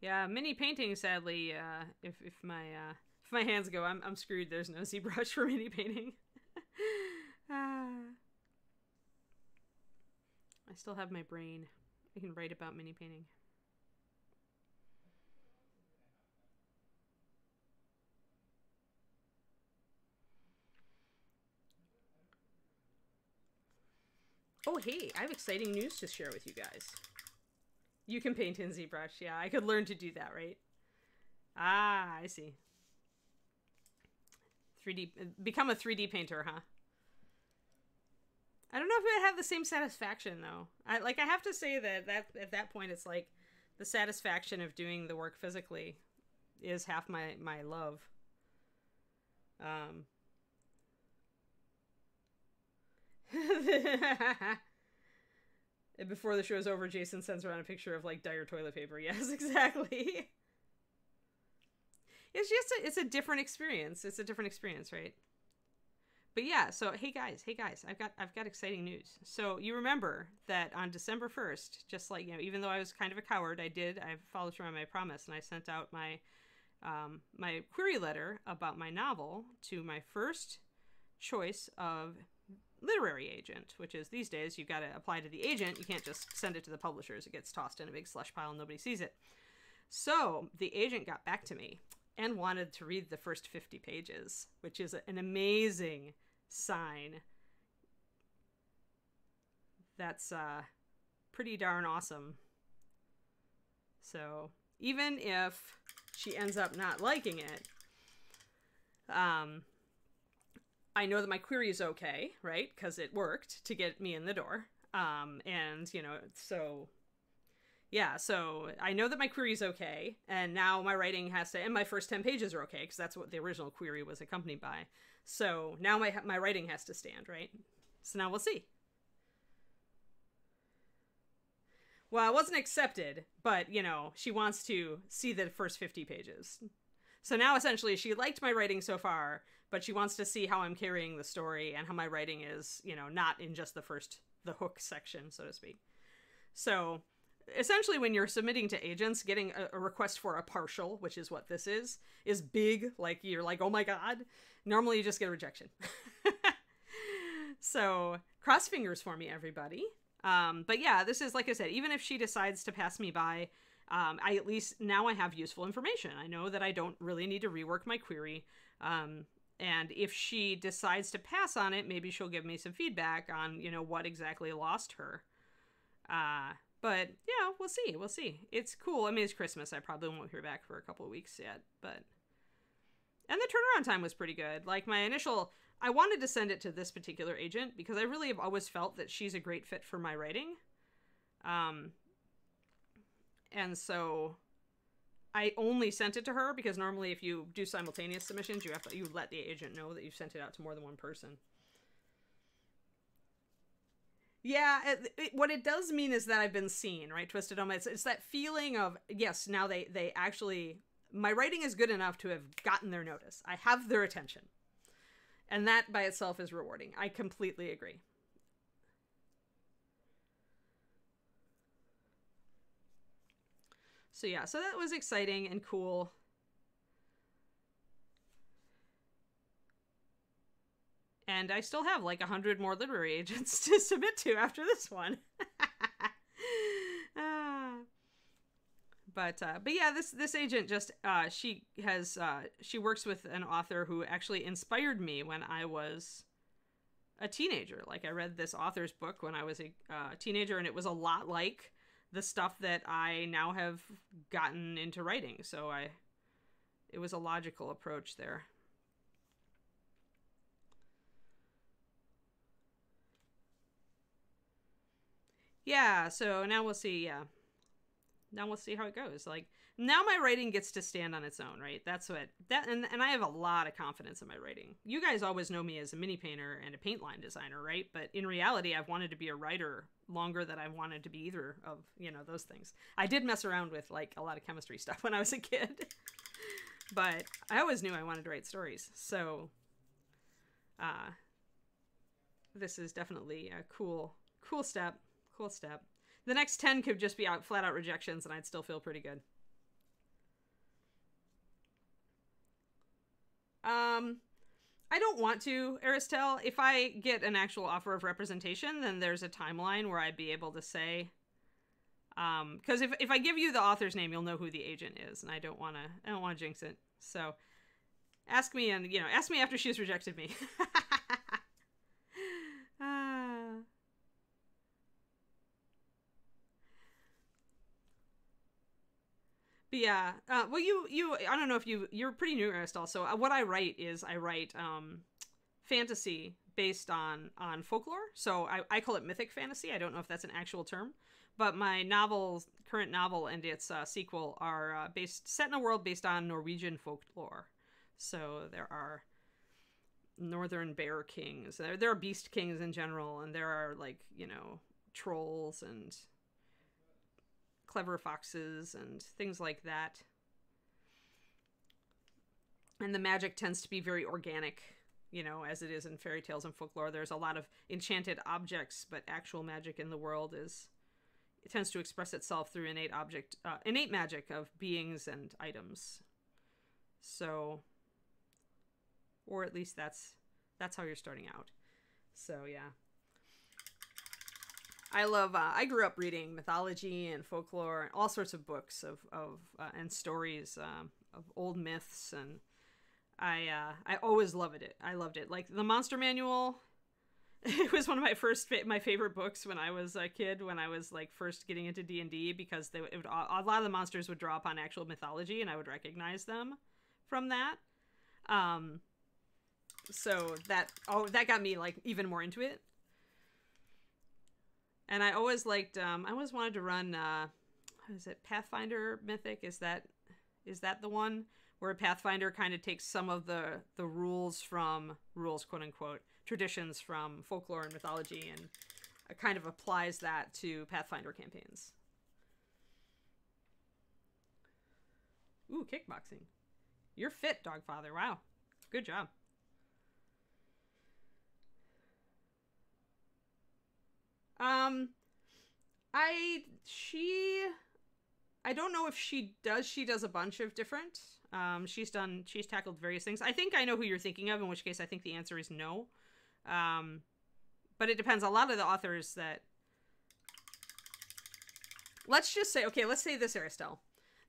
Yeah, mini painting, sadly, uh, if, if my uh, if my hands go, I'm, I'm screwed. There's no ZBrush for mini painting. ah. I still have my brain. I can write about mini painting. Oh, hey, I have exciting news to share with you guys. You can paint in ZBrush. Yeah, I could learn to do that, right? Ah, I see. 3D become a 3D painter, huh? I don't know if it would have the same satisfaction though. I like I have to say that that at that point it's like the satisfaction of doing the work physically is half my my love. Um Before the show's over, Jason sends around a picture of like dire toilet paper. Yes, exactly it's just a, it's a different experience. It's a different experience, right? But yeah, so hey guys, hey guys, I've got I've got exciting news. So you remember that on December 1st, just like, you know, even though I was kind of a coward, I did I followed through on my promise and I sent out my um, my query letter about my novel to my first choice of literary agent, which is these days you've got to apply to the agent. You can't just send it to the publishers. It gets tossed in a big slush pile and nobody sees it. So the agent got back to me and wanted to read the first 50 pages, which is an amazing sign. That's uh, pretty darn awesome. So even if she ends up not liking it, um, I know that my query is okay, right? Because it worked to get me in the door. Um, and, you know, so yeah, so I know that my query is okay, and now my writing has to, and my first 10 pages are okay, because that's what the original query was accompanied by. So now my, my writing has to stand, right? So now we'll see. Well, I wasn't accepted, but, you know, she wants to see the first 50 pages. So now essentially she liked my writing so far, but she wants to see how I'm carrying the story and how my writing is, you know, not in just the first, the hook section, so to speak. So essentially when you're submitting to agents getting a, a, request for a partial which is what this is is big. Like you're like oh my god. Normally you just get a rejection. So cross fingers for me everybody. Um, but yeah this is like i said even if she decides to pass me by um, i at least now i have useful information. I know that i don't really need to rework my query. Um, and if she decides to pass on it maybe she'll give me some feedback on you know what exactly lost her. Uh, but yeah, we'll see. We'll see. It's cool. I mean, it's Christmas. I probably won't hear back for a couple of weeks yet, but and the turnaround time was pretty good. Like my initial, I wanted to send it to this particular agent because I really have always felt that she's a great fit for my writing. Um, and so I only sent it to her because normally if you do simultaneous submissions, you have to you let the agent know that you've sent it out to more than one person. Yeah, it, it, what it does mean is that I've been seen, right? Twisted on it's, it's that feeling of yes, now they they actually my writing is good enough to have gotten their notice. I have their attention. And that by itself is rewarding. I completely agree. So yeah, so that was exciting and cool. And I still have like a hundred more literary agents to submit to after this one. ah. But uh, but yeah, this this agent just uh, she has uh, she works with an author who actually inspired me when I was a teenager. Like I read this author's book when I was a uh, teenager, and it was a lot like the stuff that I now have gotten into writing. So I, it was a logical approach there. Yeah so now we'll see yeah. Now we'll see how it goes like now my writing gets to stand on its own right? That's what that and, and i have a lot of confidence in my writing. You guys always know me as a mini painter and a paint line designer right? But in reality i've wanted to be a writer longer than i wanted to be either of you know those things. I did mess around with like a lot of chemistry stuff when i was a kid but i always knew i wanted to write stories so uh this is definitely a cool cool step Cool step. The next 10 could just be out flat out rejections and I'd still feel pretty good. Um, I don't want to, Aristel. If I get an actual offer of representation, then there's a timeline where I'd be able to say, um, because if, if I give you the author's name, you'll know who the agent is, and I don't want to, I don't want to jinx it. So, ask me, and you know, ask me after she's rejected me. yeah. Uh, well, you you I don't know if you you're pretty new Aristel. So uh, what I write is I write um, fantasy based on on folklore. So I, I call it mythic fantasy. I don't know if that's an actual term, but my novel, current novel, and its uh, sequel are uh, based set in a world based on Norwegian folklore. So there are northern bear kings. There, there are beast kings in general, and there are like you know trolls and clever foxes and things like that. And the magic tends to be very organic, you know, as it is in fairy tales and folklore. There's a lot of enchanted objects, but actual magic in the world is it tends to express itself through innate object, uh, innate magic of beings and items. So, or at least that's that's how you're starting out. So yeah. I love. Uh, I grew up reading mythology and folklore and all sorts of books of of uh, and stories um, of old myths, and I uh, I always loved it. I loved it. Like the Monster Manual. It was one of my first fa- my favorite books when I was a kid. When I was like first getting into D and D, because they would, a lot of the monsters would draw upon actual mythology, and I would recognize them from that. Um, so that oh that got me like even more into it and I always liked. Um, I always wanted to run. Uh, is it Pathfinder Mythic? Is that is that the one where Pathfinder kind of takes some of the the rules from rules quote unquote traditions from folklore and mythology and uh, kind of applies that to Pathfinder campaigns. Ooh, kickboxing. You're fit, Dogfather. Wow. Good job. Um I she I don't know if she does she does a bunch of different. Um she's done she's tackled various things. I think I know who you're thinking of, in which case I think the answer is no. Um but it depends. A lot of the authors that let's just say okay, let's say this Aristel.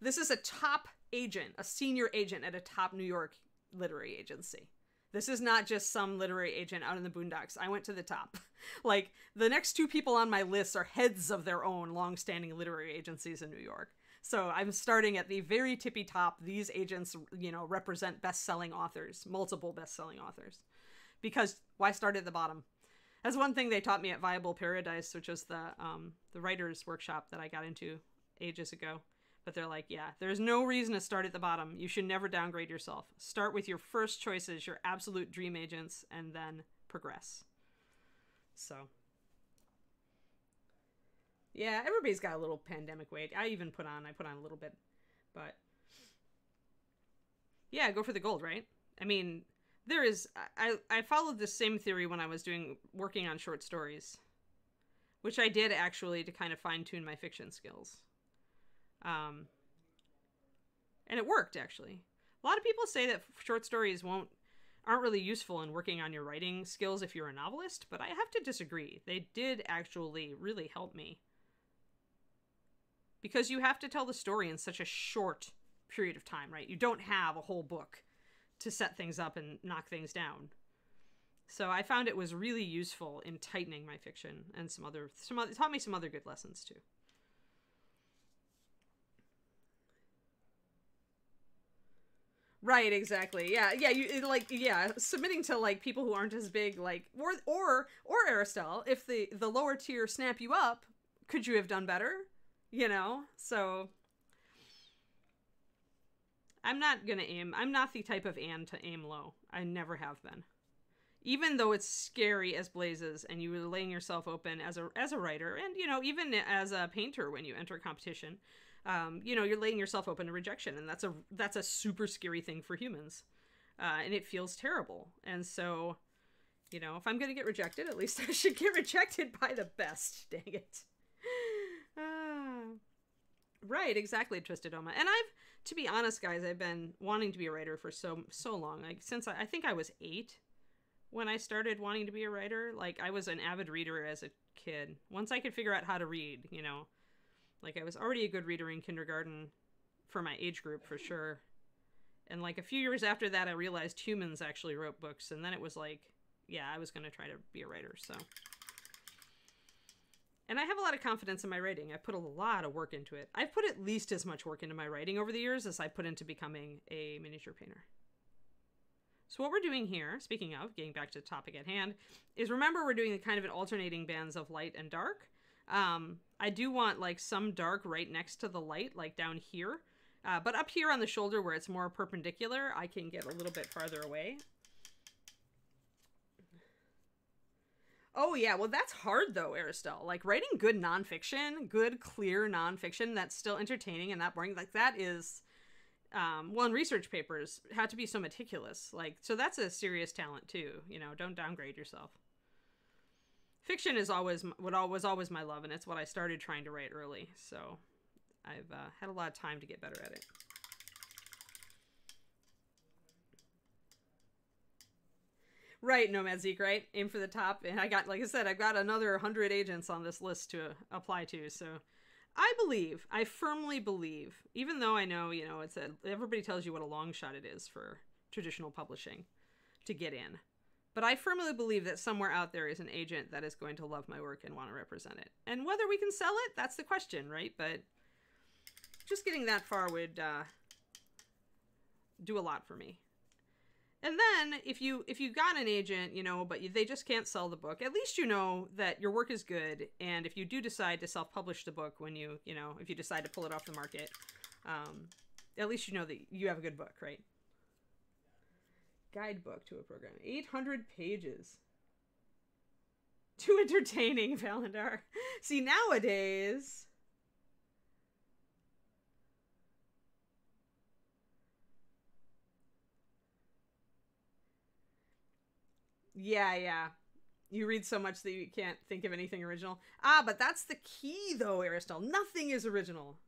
This is a top agent, a senior agent at a top New York literary agency. This is not just some literary agent out in the boondocks. I went to the top. like the next two people on my list are heads of their own long-standing literary agencies in New York. So I'm starting at the very tippy top. These agents, you know, represent best-selling authors, multiple best-selling authors. Because why start at the bottom? That's one thing they taught me at Viable Paradise, which was the um, the writers workshop that I got into ages ago but they're like, yeah, there's no reason to start at the bottom. You should never downgrade yourself. Start with your first choices, your absolute dream agents, and then progress. So, yeah, everybody's got a little pandemic weight. I even put on, I put on a little bit, but yeah, go for the gold, right? I mean, there is, I, I followed the same theory when I was doing, working on short stories, which I did actually to kind of fine tune my fiction skills um, and it worked actually. A lot of people say that short stories won't aren't really useful in working on your writing skills if you're a novelist, but I have to disagree. They did actually really help me. Because you have to tell the story in such a short period of time, right? You don't have a whole book to set things up and knock things down. So I found it was really useful in tightening my fiction and some other some other, taught me some other good lessons too. Right, exactly. Yeah, yeah. You like, yeah, submitting to like people who aren't as big, like, or or or Aristel. If the the lower tier snap you up, could you have done better? You know. So I'm not gonna aim. I'm not the type of Anne to aim low. I never have been. Even though it's scary as blazes, and you are laying yourself open as a as a writer, and you know even as a painter when you enter competition um, you know, you're laying yourself open to rejection, and that's a that's a super scary thing for humans, uh, and it feels terrible. And so, you know, if I'm gonna get rejected, at least I should get rejected by the best. Dang it. Uh, right, exactly, Twisted Oma. And I've, to be honest, guys, I've been wanting to be a writer for so so long. Like since I, I think I was eight when I started wanting to be a writer. Like I was an avid reader as a kid. Once I could figure out how to read, you know, like I was already a good reader in kindergarten for my age group for sure. And like a few years after that I realized humans actually wrote books and then it was like, yeah, I was going to try to be a writer, so and I have a lot of confidence in my writing. I put a lot of work into it. I've put at least as much work into my writing over the years as I put into becoming a miniature painter. So what we're doing here, speaking of, getting back to the topic at hand, is remember we're doing the kind of an alternating bands of light and dark. Um, I do want like some dark right next to the light, like down here. Uh, but up here on the shoulder where it's more perpendicular, I can get a little bit farther away. Oh yeah, well that's hard though, Aristotle. Like writing good nonfiction, good clear nonfiction that's still entertaining and not boring, like that is um well in research papers had to be so meticulous. Like so that's a serious talent too, you know, don't downgrade yourself fiction is always what was always my love, and it's what I started trying to write early. So I've uh, had a lot of time to get better at it. Right, Nomad Zeke, right? Aim for the top. And I got, like I said, I've got another 100 agents on this list to apply to. So I believe, I firmly believe, even though I know, you know, it's a, everybody tells you what a long shot it is for traditional publishing to get in. But I firmly believe that somewhere out there is an agent that is going to love my work and want to represent it. And whether we can sell it, that's the question, right? But just getting that far would uh, do a lot for me. And then if you if you got an agent, you know, but they just can't sell the book, at least you know that your work is good. And if you do decide to self-publish the book, when you you know if you decide to pull it off the market, um, at least you know that you have a good book, right? Guidebook to a program, eight hundred pages. Too entertaining, Valendar. See nowadays. Yeah, yeah. You read so much that you can't think of anything original. Ah, but that's the key, though, Aristotle. Nothing is original.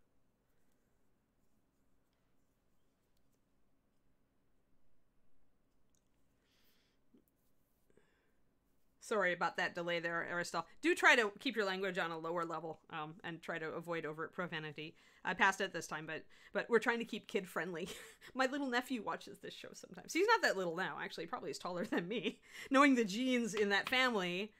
Sorry about that delay there, Aristotle. Do try to keep your language on a lower level um, and try to avoid overt profanity. I passed it this time, but but we're trying to keep kid friendly. My little nephew watches this show sometimes. He's not that little now, actually. Probably is taller than me. Knowing the genes in that family,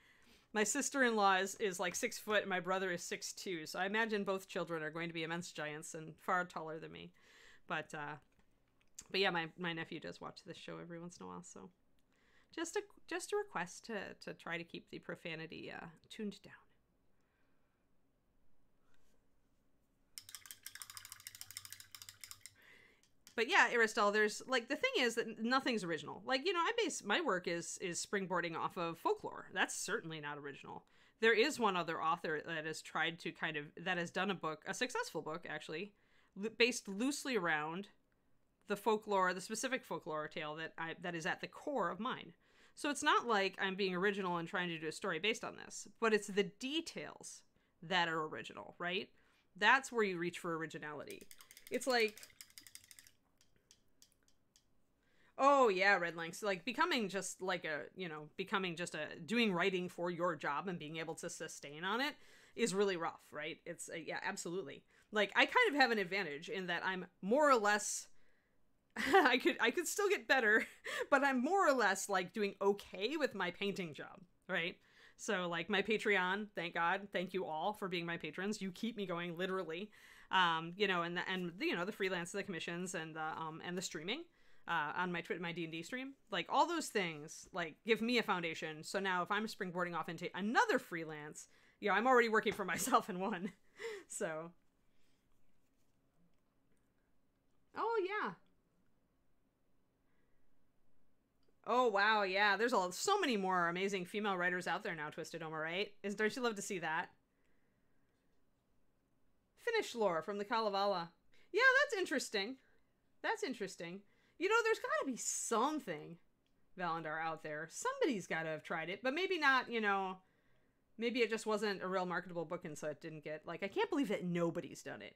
my sister-in-law is, is like six foot, and my brother is six two. So I imagine both children are going to be immense giants and far taller than me. But uh, but yeah, my my nephew does watch this show every once in a while. So just a just a request to to try to keep the profanity uh, tuned down. But yeah, Aristotle, there's like the thing is that nothing's original. Like you know, I base my work is is springboarding off of folklore. That's certainly not original. There is one other author that has tried to kind of that has done a book, a successful book actually, based loosely around the folklore, the specific folklore tale that I that is at the core of mine. So it's not like I'm being original and trying to do a story based on this, but it's the details that are original, right? That's where you reach for originality. It's like Oh yeah, Red Links. Like becoming just like a, you know, becoming just a doing writing for your job and being able to sustain on it is really rough, right? It's uh, yeah, absolutely. Like I kind of have an advantage in that I'm more or less I could I could still get better, but I'm more or less like doing okay with my painting job, right? So like my Patreon, thank God, thank you all for being my patrons. You keep me going literally. Um, you know, and the, and the, you know the freelance, the commissions, and the um and the streaming uh, on my my D and D stream, like all those things, like give me a foundation. So now if I'm springboarding off into another freelance, you know, I'm already working for myself in one. so. Oh yeah, Oh wow, yeah. There's a, so many more amazing female writers out there now. Twisted Oma, right? Is don't you love to see that? Finnish lore from the Kalevala. Yeah, that's interesting. That's interesting. You know, there's got to be something Valendar out there. Somebody's got to have tried it, but maybe not. You know, maybe it just wasn't a real marketable book, and so it didn't get like. I can't believe that nobody's done it.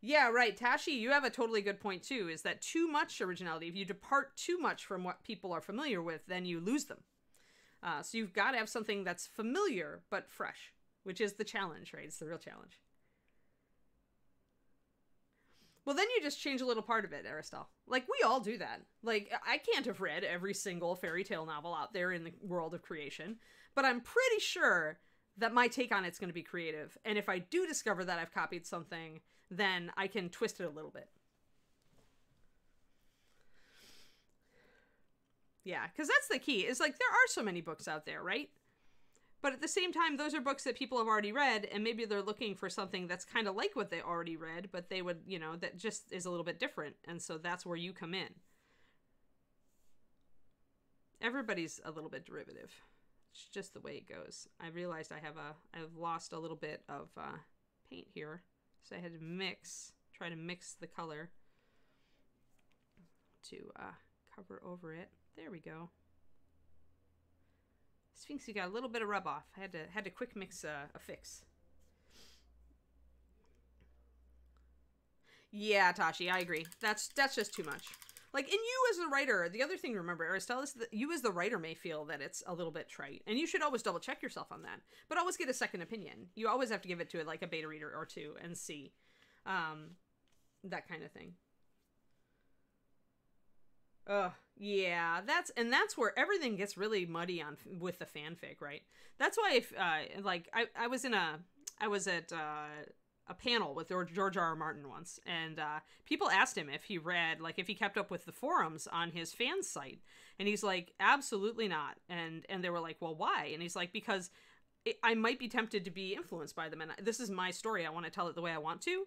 Yeah, right. Tashi, you have a totally good point too, is that too much originality, if you depart too much from what people are familiar with, then you lose them. Uh, so you've got to have something that's familiar but fresh, which is the challenge, right? It's the real challenge. Well, then you just change a little part of it, Aristotle. Like, we all do that. Like, I can't have read every single fairy tale novel out there in the world of creation, but I'm pretty sure that my take on it's going to be creative. And if I do discover that I've copied something, then I can twist it a little bit. Yeah, because that's the key. Is like there are so many books out there, right? But at the same time, those are books that people have already read, and maybe they're looking for something that's kind of like what they already read, but they would, you know, that just is a little bit different. And so that's where you come in. Everybody's a little bit derivative. It's just the way it goes. I realized I have a I've lost a little bit of uh, paint here. So I had to mix, try to mix the color to uh, cover over it. There we go. Sphinx, you got a little bit of rub off. I had to had to quick mix uh, a fix. Yeah, Tashi, I agree. That's that's just too much. Like, and you as a writer, the other thing to remember, Aristotle, is that you as the writer may feel that it's a little bit trite, and you should always double check yourself on that. But always get a second opinion. You always have to give it to like a beta reader or two and see, um, that kind of thing. Ugh, yeah, that's and that's where everything gets really muddy on with the fanfic, right? That's why if uh, like I I was in a I was at uh a panel with George R. R. Martin once, and uh, people asked him if he read, like, if he kept up with the forums on his fan site, and he's like, absolutely not. And and they were like, well, why? And he's like, because it, I might be tempted to be influenced by them, and this is my story. I want to tell it the way I want to.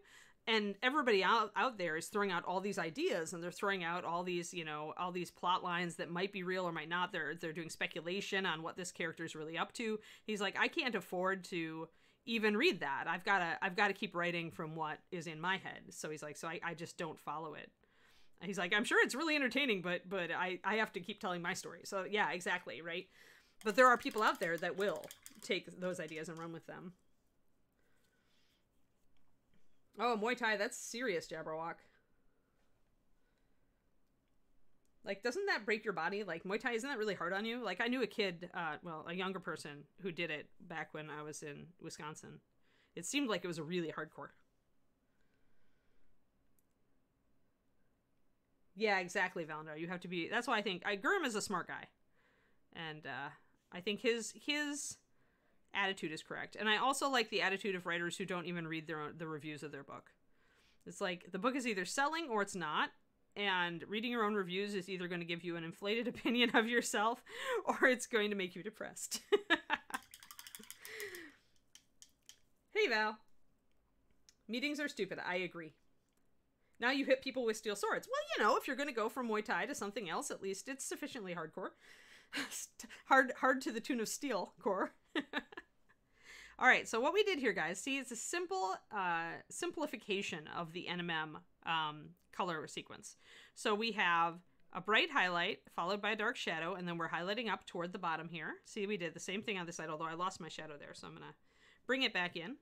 And everybody out out there is throwing out all these ideas, and they're throwing out all these, you know, all these plot lines that might be real or might not. They're they're doing speculation on what this character is really up to. He's like, I can't afford to even read that. I've got to I've got to keep writing from what is in my head. So he's like, so I, I just don't follow it. he's like, I'm sure it's really entertaining, but but I I have to keep telling my story. So yeah, exactly, right? But there are people out there that will take those ideas and run with them. Oh, Muay Thai, that's serious, Jabberwock. Like, doesn't that break your body? Like, Muay Thai, isn't that really hard on you? Like, I knew a kid, uh, well, a younger person who did it back when I was in Wisconsin. It seemed like it was a really hardcore. Yeah, exactly, Valendar. You have to be. That's why I think I, Gurm is a smart guy, and uh, I think his his attitude is correct. And I also like the attitude of writers who don't even read their own, the reviews of their book. It's like the book is either selling or it's not, and reading your own reviews is either going to give you an inflated opinion of yourself or it's going to make you depressed. hey, Val. Meetings are stupid. I agree. Now you hit people with steel swords. Well, you know, if you're going to go from Muay Thai to something else, at least it's sufficiently hardcore. hard, hard to the tune of steel core. All right, so what we did here, guys, see, it's a simple uh, simplification of the NMM um, color sequence. So we have a bright highlight followed by a dark shadow, and then we're highlighting up toward the bottom here. See, we did the same thing on this side, although I lost my shadow there, so I'm going to bring it back in.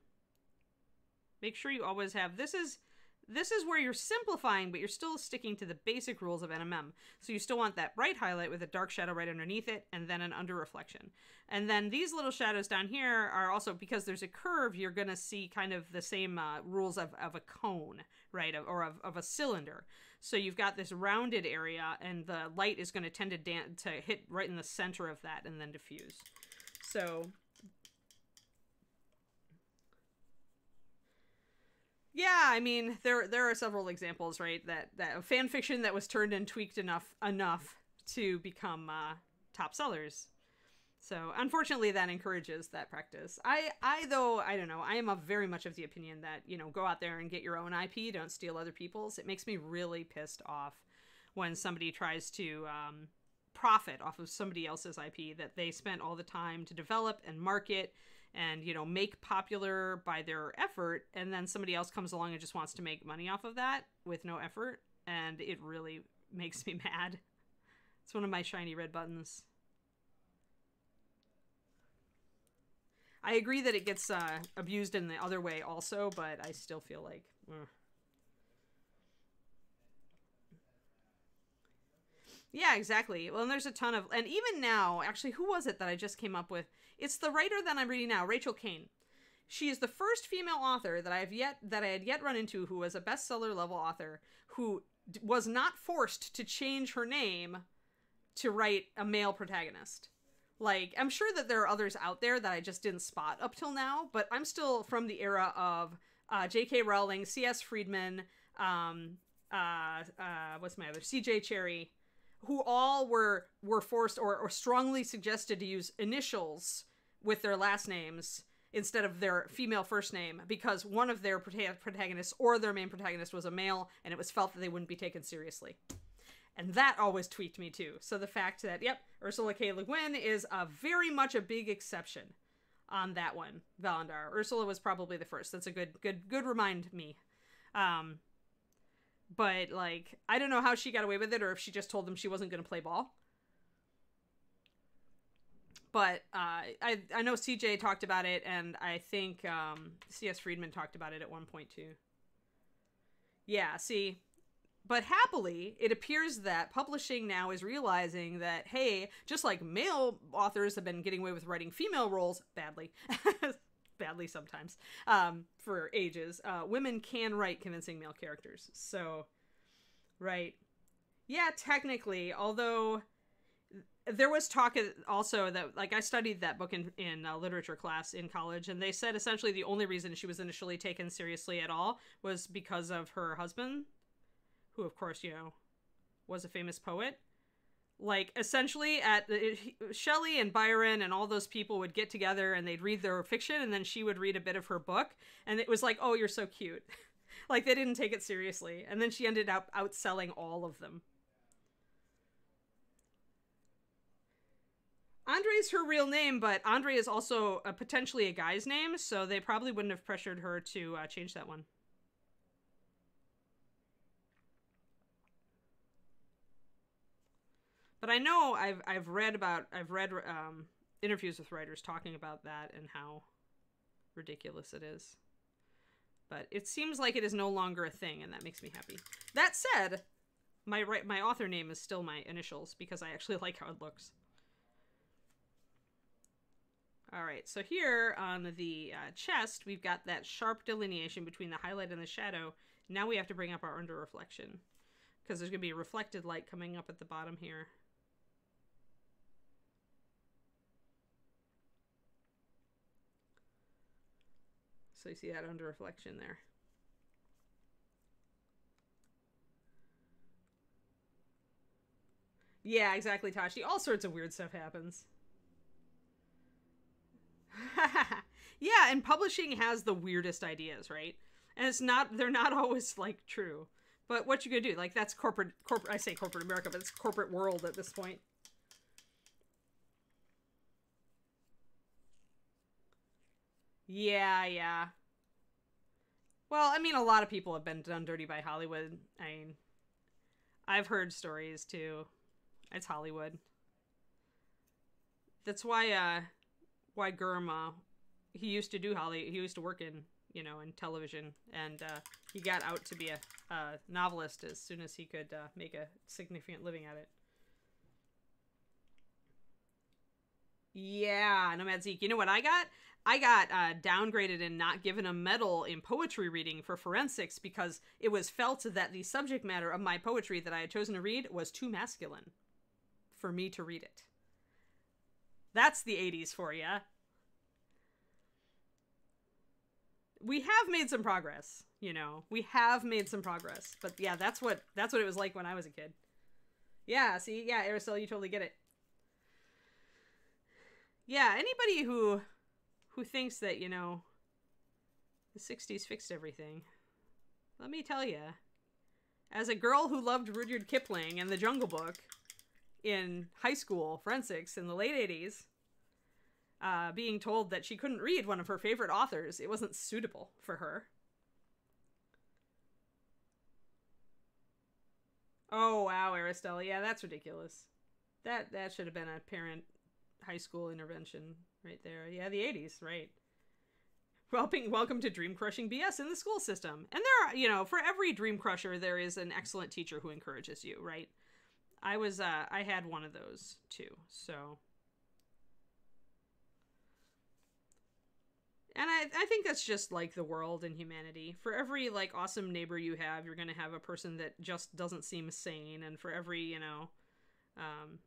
Make sure you always have, this is this is where you're simplifying, but you're still sticking to the basic rules of NMM. So you still want that bright highlight with a dark shadow right underneath it, and then an under reflection. And then these little shadows down here are also, because there's a curve, you're going to see kind of the same uh, rules of, of a cone, right, or of, of a cylinder. So you've got this rounded area, and the light is going to tend to, to hit right in the center of that and then diffuse. So Yeah, I mean there there are several examples, right? That that fan fiction that was turned and tweaked enough enough to become uh, top sellers. So unfortunately, that encourages that practice. I I though I don't know. I am of very much of the opinion that you know go out there and get your own IP. Don't steal other people's. It makes me really pissed off when somebody tries to um, profit off of somebody else's IP that they spent all the time to develop and market and you know make popular by their effort and then somebody else comes along and just wants to make money off of that with no effort and it really makes me mad. It's one of my shiny red buttons. I agree that it gets uh, abused in the other way also but i still feel like Yeah, exactly. Well, and there's a ton of, and even now, actually, who was it that I just came up with? It's the writer that I'm reading now, Rachel Kane. She is the first female author that I have yet that I had yet run into who was a bestseller level author who was not forced to change her name to write a male protagonist. Like, I'm sure that there are others out there that I just didn't spot up till now, but I'm still from the era of uh, J.K. Rowling, C.S. Friedman, um, uh, uh, what's my other? C.J. Cherryh, who all were were forced or, or strongly suggested to use initials with their last names instead of their female first name because one of their protagonists or their main protagonist was a male and it was felt that they wouldn't be taken seriously. And that always tweaked me too. So the fact that, yep, Ursula K. Le Guin is a very much a big exception on that one, Valendar. Ursula was probably the first. That's a good, good, good remind me. Um, but like I don't know how she got away with it or if she just told them she wasn't going to play ball. But uh, I I know CJ talked about it, and I think um, C.S. Friedman talked about it at one point too. Yeah, see, but happily, it appears that publishing now is realizing that, hey, just like male authors have been getting away with writing female roles badly, badly sometimes um, for ages. Uh, women can write convincing male characters. So, right. Yeah, technically, although there was talk also that like I studied that book in in uh, literature class in college, and they said essentially the only reason she was initially taken seriously at all was because of her husband, who of course you know was a famous poet. Like essentially, at Shelley and Byron and all those people would get together and they'd read their fiction, and then she would read a bit of her book, and it was like, "Oh, you're so cute." like they didn't take it seriously, and then she ended up outselling all of them. Andre is her real name, but Andre is also a, potentially a guy's name, so they probably wouldn't have pressured her to uh, change that one. But I know I've I've read about I've read um, interviews with writers talking about that and how ridiculous it is. But it seems like it is no longer a thing, and that makes me happy. That said, my right my author name is still my initials because I actually like how it looks. All right, so here on the uh, chest, we've got that sharp delineation between the highlight and the shadow. Now we have to bring up our under reflection because there's going to be a reflected light coming up at the bottom here. You see that under reflection there. Yeah, exactly, Tashi. All sorts of weird stuff happens. yeah, and publishing has the weirdest ideas, right? And it's not they're not always like true. But what you gonna do? Like that's corporate corporate I say corporate America, but it's corporate world at this point. Yeah, yeah. Well, I mean a lot of people have been done dirty by Hollywood. I mean I've heard stories too. It's Hollywood. That's why uh why Gurma, he used to do Holly. He used to work in you know in television, and uh, he got out to be a, a, novelist as soon as he could uh, make a significant living at it. Yeah, Nomad Zeke. You know what I got? I got uh, downgraded and not given a medal in poetry reading for forensics because it was felt that the subject matter of my poetry that I had chosen to read was too masculine for me to read it. That's the 80s for you. We have made some progress, you know. We have made some progress. But yeah, that's what that's what it was like when I was a kid. Yeah, see? Yeah, Aristotle, you totally get it. Yeah, anybody who who thinks that, you know, the 60s fixed everything. Let me tell you, as a girl who loved Rudyard Kipling and the Jungle Book, in high school forensics in the late 80s uh, being told that she couldn't read one of her favorite authors. It wasn't suitable for her. Oh wow, Aristella. Yeah, that's ridiculous. That that should have been a parent high school intervention right there. Yeah, the 80s, right. Welcome, welcome to dream crushing BS in the school system. And there are, you know, for every dream crusher, there is an excellent teacher who encourages you, right? I was uh I had one of those too. So And I, I think that's just like the world and humanity. For every like awesome neighbor you have, you're gonna have a person that just doesn't seem sane, and for every you know, um,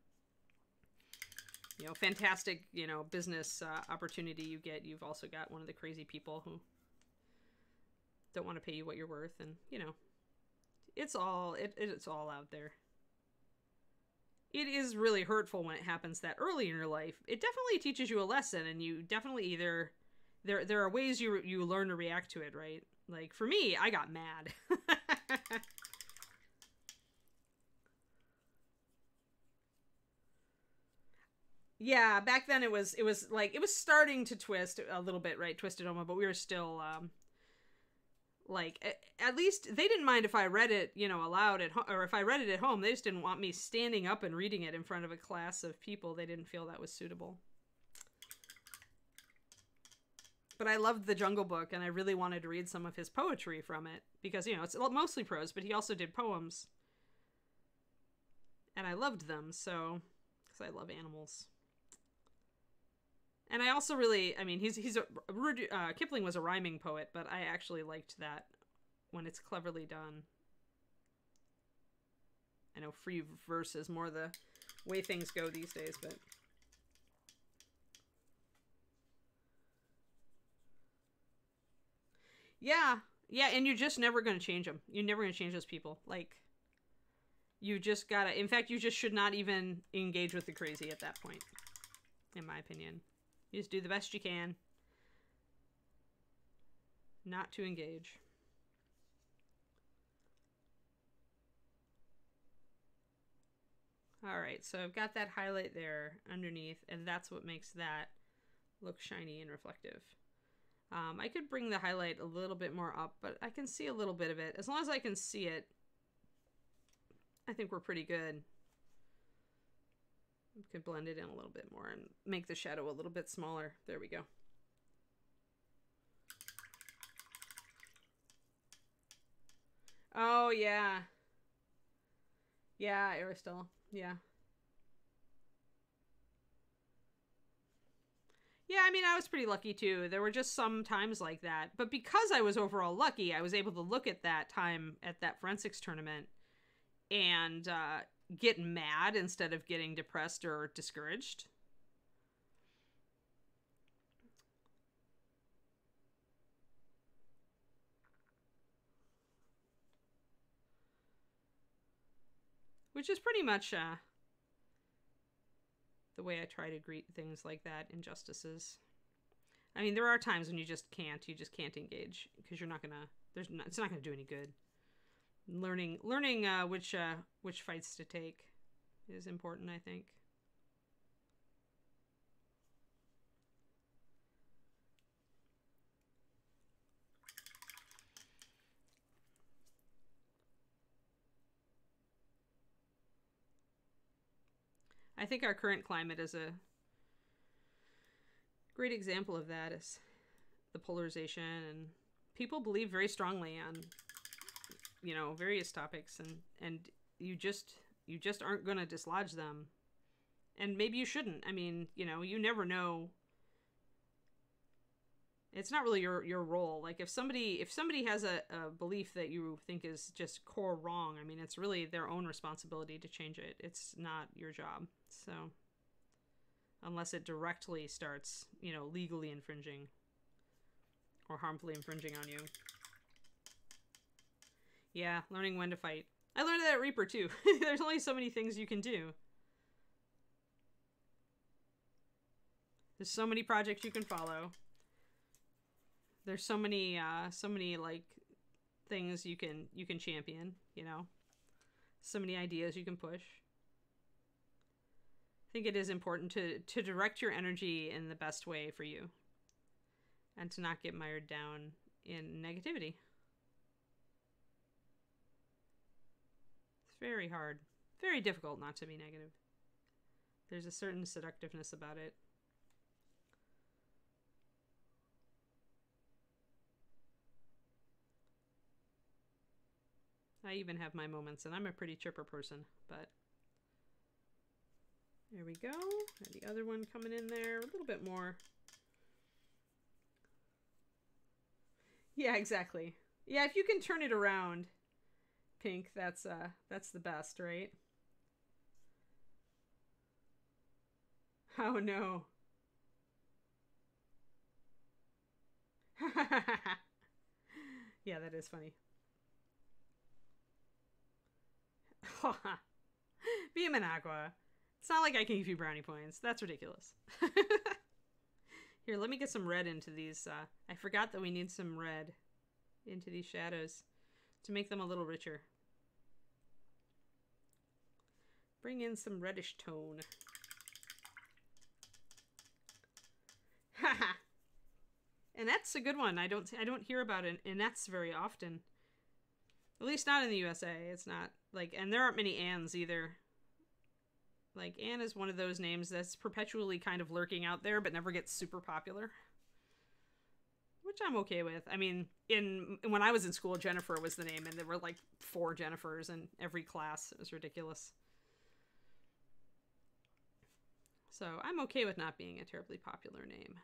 you know, fantastic you know business uh, opportunity you get, you've also got one of the crazy people who don't want to pay you what you're worth, and you know, it's all it, it's all out there it is really hurtful when it happens that early in your life. It definitely teaches you a lesson, and you definitely either there there are ways you you learn to react to it, right? Like for me, I got mad. yeah, back then it was it was like it was starting to twist a little bit, right? Twisted Oma, but we were still um like at least they didn't mind if I read it, you know, aloud at home, or if I read it at home. They just didn't want me standing up and reading it in front of a class of people. They didn't feel that was suitable. But I loved the Jungle Book, and I really wanted to read some of his poetry from it because you know it's mostly prose, but he also did poems, and I loved them so because I love animals. And I also really, I mean, he's he's a uh, Kipling was a rhyming poet, but I actually liked that when it's cleverly done. I know free verse is more the way things go these days, but Yeah. Yeah, and you're just never going to change them. You're never going to change those people. Like you just got to In fact, you just should not even engage with the crazy at that point. In my opinion. You just do the best you can not to engage. Alright, so I've got that highlight there underneath, and that's what makes that look shiny and reflective. Um, I could bring the highlight a little bit more up, but I can see a little bit of it. As long as I can see it, I think we're pretty good. Could blend it in a little bit more and make the shadow a little bit smaller. There we go. Oh, yeah. Yeah, Aristel. Yeah. Yeah, I mean, I was pretty lucky too. There were just some times like that. But because I was overall lucky, I was able to look at that time at that forensics tournament and uh, get mad instead of getting depressed or discouraged. Which is pretty much uh, the way I try to greet things like that, injustices. I mean, there are times when you just can't. You just can't engage because you're not gonna. There's not. It's not gonna do any good. Learning, learning uh, which uh, which fights to take is important. I think. I think our current climate is a great example of that is the polarization and people believe very strongly on you know various topics and and you just you just aren't going to dislodge them. And maybe you shouldn't. I mean you know you never know. It's not really your your role. Like if somebody if somebody has a, a belief that you think is just core wrong i mean it's really their own responsibility to change it. It's not your job. So unless it directly starts you know legally infringing or harmfully infringing on you yeah learning when to fight. I learned that at reaper too. There's only so many things you can do. There's so many projects you can follow. There's so many uh so many like things you can you can champion you know? So many ideas you can push. I think it is important to to direct your energy in the best way for you and to not get mired down in negativity very hard very difficult not to be negative there's a certain seductiveness about it I even have my moments, and I'm a pretty chipper person, but there we go. And the other one coming in there a little bit more. Yeah, exactly. Yeah, if you can turn it around, pink, that's uh that's the best, right? Oh no. yeah, that is funny. Be a Managua. It's not like I can give you brownie points. That's ridiculous. Here, let me get some red into these. Uh, I forgot that we need some red into these shadows to make them a little richer. Bring in some reddish tone. Haha. and that's a good one. I don't I don't hear about and that's very often. At least not in the USA. It's not like, and there aren't many Anns either. Like, Anne is one of those names that's perpetually kind of lurking out there, but never gets super popular. Which I'm okay with. I mean, in when I was in school, Jennifer was the name, and there were like four Jennifers in every class. It was ridiculous. So I'm okay with not being a terribly popular name.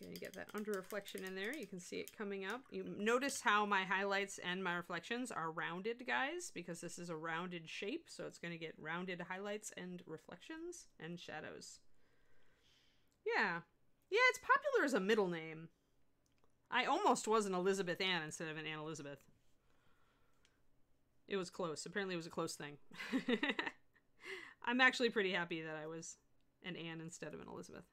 Gonna get that under reflection in there. You can see it coming up. You notice how my highlights and my reflections are rounded, guys, because this is a rounded shape, so it's gonna get rounded highlights and reflections and shadows. Yeah. Yeah, it's popular as a middle name. I almost was an Elizabeth Ann instead of an Anne Elizabeth. It was close. Apparently, it was a close thing. I'm actually pretty happy that I was an Anne instead of an Elizabeth.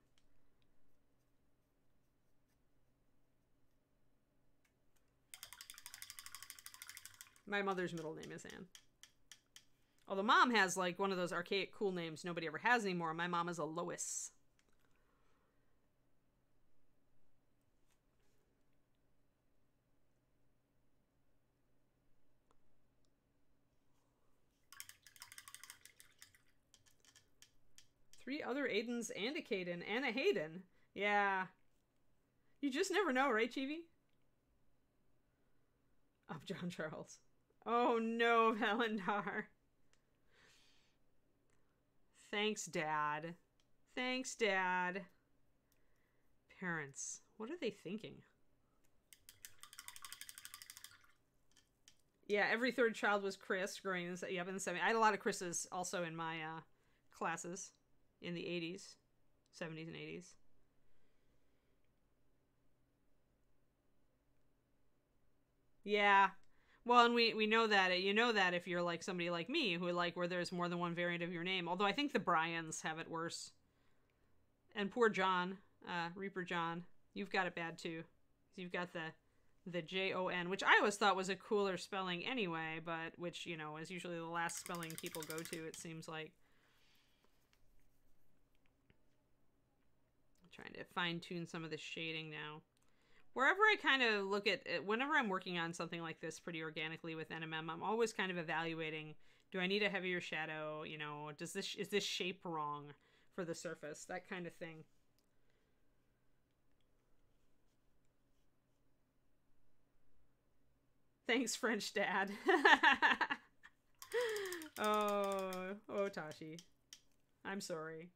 My mother's middle name is Anne. Although mom has like one of those archaic cool names nobody ever has anymore. My mom is a Lois. Three other Aidens and a Caden and a Hayden. Yeah. You just never know, right, Chibi? Of John Charles. Oh no, Valendar. Thanks, Dad. Thanks, Dad. Parents, what are they thinking? Yeah, every third child was Chris growing in yep, in the 70s. I had a lot of Chris's also in my uh, classes in the 80s, 70s, and 80s. Yeah. Well, and we, we know that you know that if you're like somebody like me who like where there's more than one variant of your name. Although I think the Bryans have it worse. And poor John, uh, Reaper John, you've got it bad too. You've got the the J O N, which I always thought was a cooler spelling anyway, but which you know is usually the last spelling people go to. It seems like. trying to fine tune some of the shading now. Wherever I kind of look at it, whenever I'm working on something like this pretty organically with NMM, I'm always kind of evaluating, do I need a heavier shadow? You know, does this, is this shape wrong for the surface? That kind of thing. Thanks, French dad. oh, oh, Tashi. I'm sorry.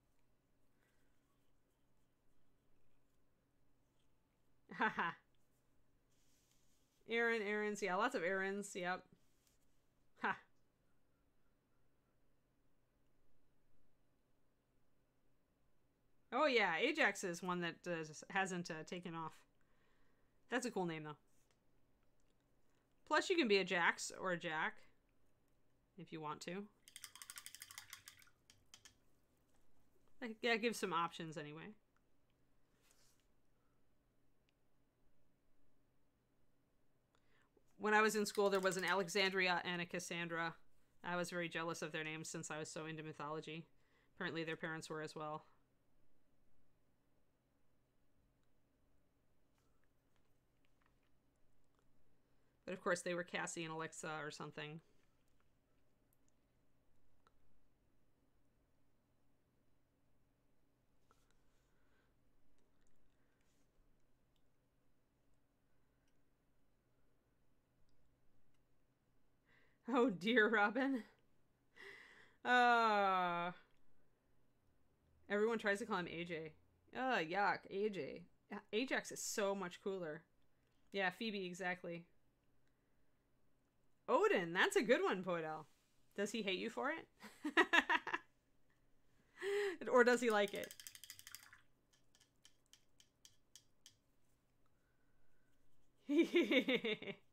Haha. Aaron, Aaron's, yeah, lots of Aaron's, yep. Ha. Oh yeah, Ajax is one that uh, hasn't uh, taken off. That's a cool name though. Plus you can be a Jax or a Jack if you want to. That gives some options anyway. When I was in school, there was an Alexandria and a Cassandra. I was very jealous of their names since I was so into mythology. Apparently, their parents were as well. But of course, they were Cassie and Alexa or something. Oh dear, Robin. Uh Everyone tries to call him AJ. Oh, yuck, AJ. Ajax is so much cooler. Yeah, Phoebe, exactly. Odin, that's a good one, Poidel. Does he hate you for it? or does he like it?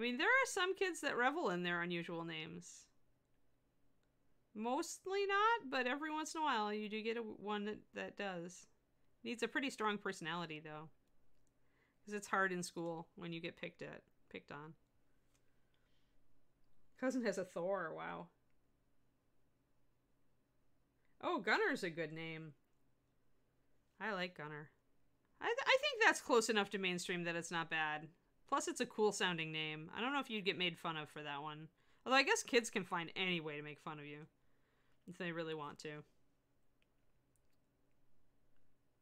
I mean, there are some kids that revel in their unusual names. Mostly not, but every once in a while you do get a, one that, that does. Needs a pretty strong personality, though. Because it's hard in school when you get picked at, picked on. Cousin has a Thor, wow. Oh, Gunner's a good name. I like Gunner. I, th I think that's close enough to mainstream that it's not bad. Plus, it's a cool sounding name. I don't know if you'd get made fun of for that one. Although I guess kids can find any way to make fun of you. If they really want to.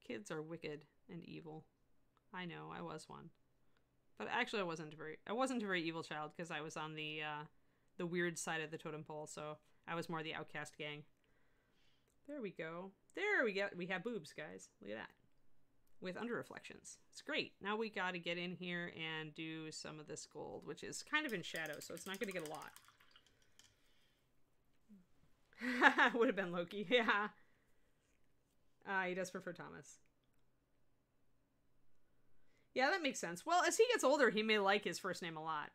Kids are wicked and evil. I know, I was one. But actually I wasn't very I wasn't a very evil child because I was on the uh, the weird side of the totem pole, so I was more the outcast gang. There we go. There we go. We have boobs, guys. Look at that. With under reflections. It's great. Now we got to get in here and do some of this gold, which is kind of in shadow, so it's not going to get a lot. Would have been Loki. Yeah. Uh, he does prefer Thomas. Yeah, that makes sense. Well, as he gets older, he may like his first name a lot.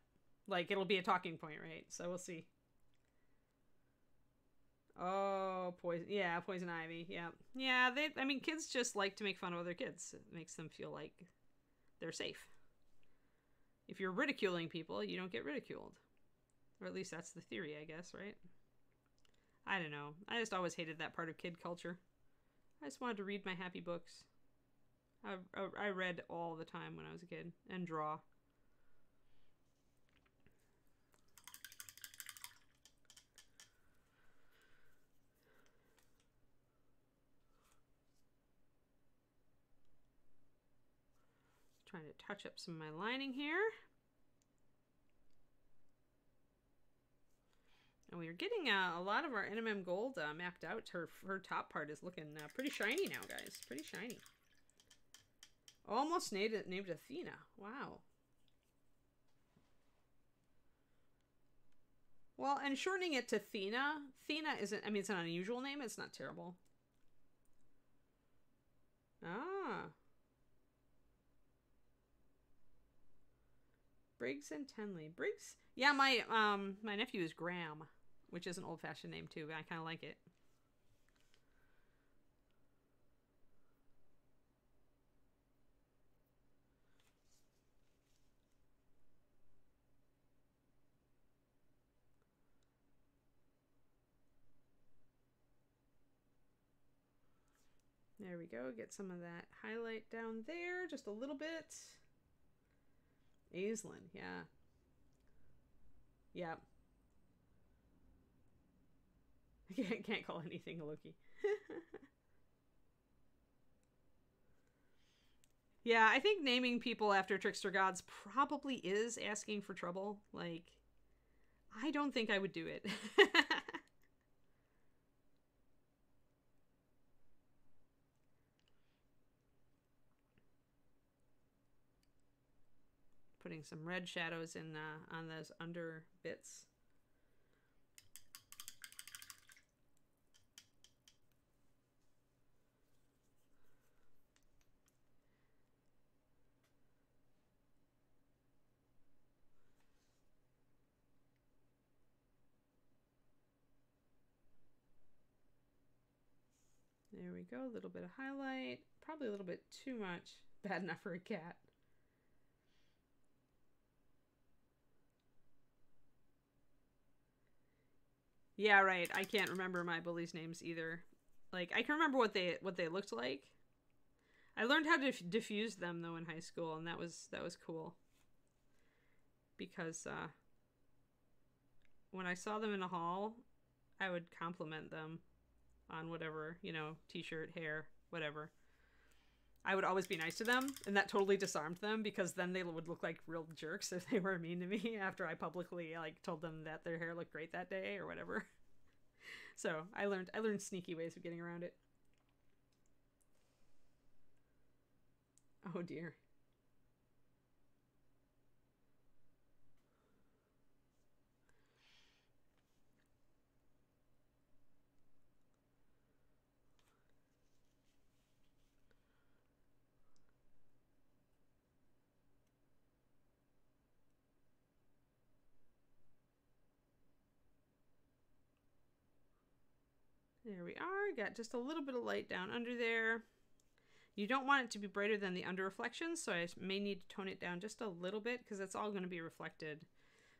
Like, it'll be a talking point, right? So we'll see. Oh, poison. Yeah, poison ivy. Yeah. Yeah, they I mean kids just like to make fun of other kids. It makes them feel like they're safe. If you're ridiculing people, you don't get ridiculed. Or at least that's the theory, I guess, right? I don't know. I just always hated that part of kid culture. I just wanted to read my happy books. I, I, I read all the time when I was a kid and draw. Trying to touch up some of my lining here. And we are getting uh, a lot of our NMM gold uh, mapped out. Her, her top part is looking uh, pretty shiny now, guys. Pretty shiny. Almost named, named Athena. Wow. Well, and shortening it to Thena. Thena isn't, I mean, it's an unusual name. It's not terrible. Ah. Briggs and Tenley. Briggs? Yeah, my um my nephew is Graham, which is an old-fashioned name too, but I kind of like it. There we go. Get some of that highlight down there, just a little bit. Aislinn, yeah. Yep. Can't, can't call anything a Loki. yeah, I think naming people after trickster gods probably is asking for trouble. Like, I don't think I would do it. some red shadows in uh, on those under bits. There we go, a little bit of highlight, probably a little bit too much, bad enough for a cat. Yeah, right. I can't remember my bullies' names either. Like I can remember what they what they looked like. I learned how to diffuse them though in high school, and that was that was cool. Because uh, when I saw them in a hall, I would compliment them on whatever you know, t-shirt, hair, whatever. I would always be nice to them, and that totally disarmed them because then they would look like real jerks if they were mean to me after I publicly like told them that their hair looked great that day or whatever. So I learned I learned sneaky ways of getting around it. Oh dear. There we are. Got just a little bit of light down under there. You don't want it to be brighter than the under reflections, so I may need to tone it down just a little bit because it's all going to be reflected.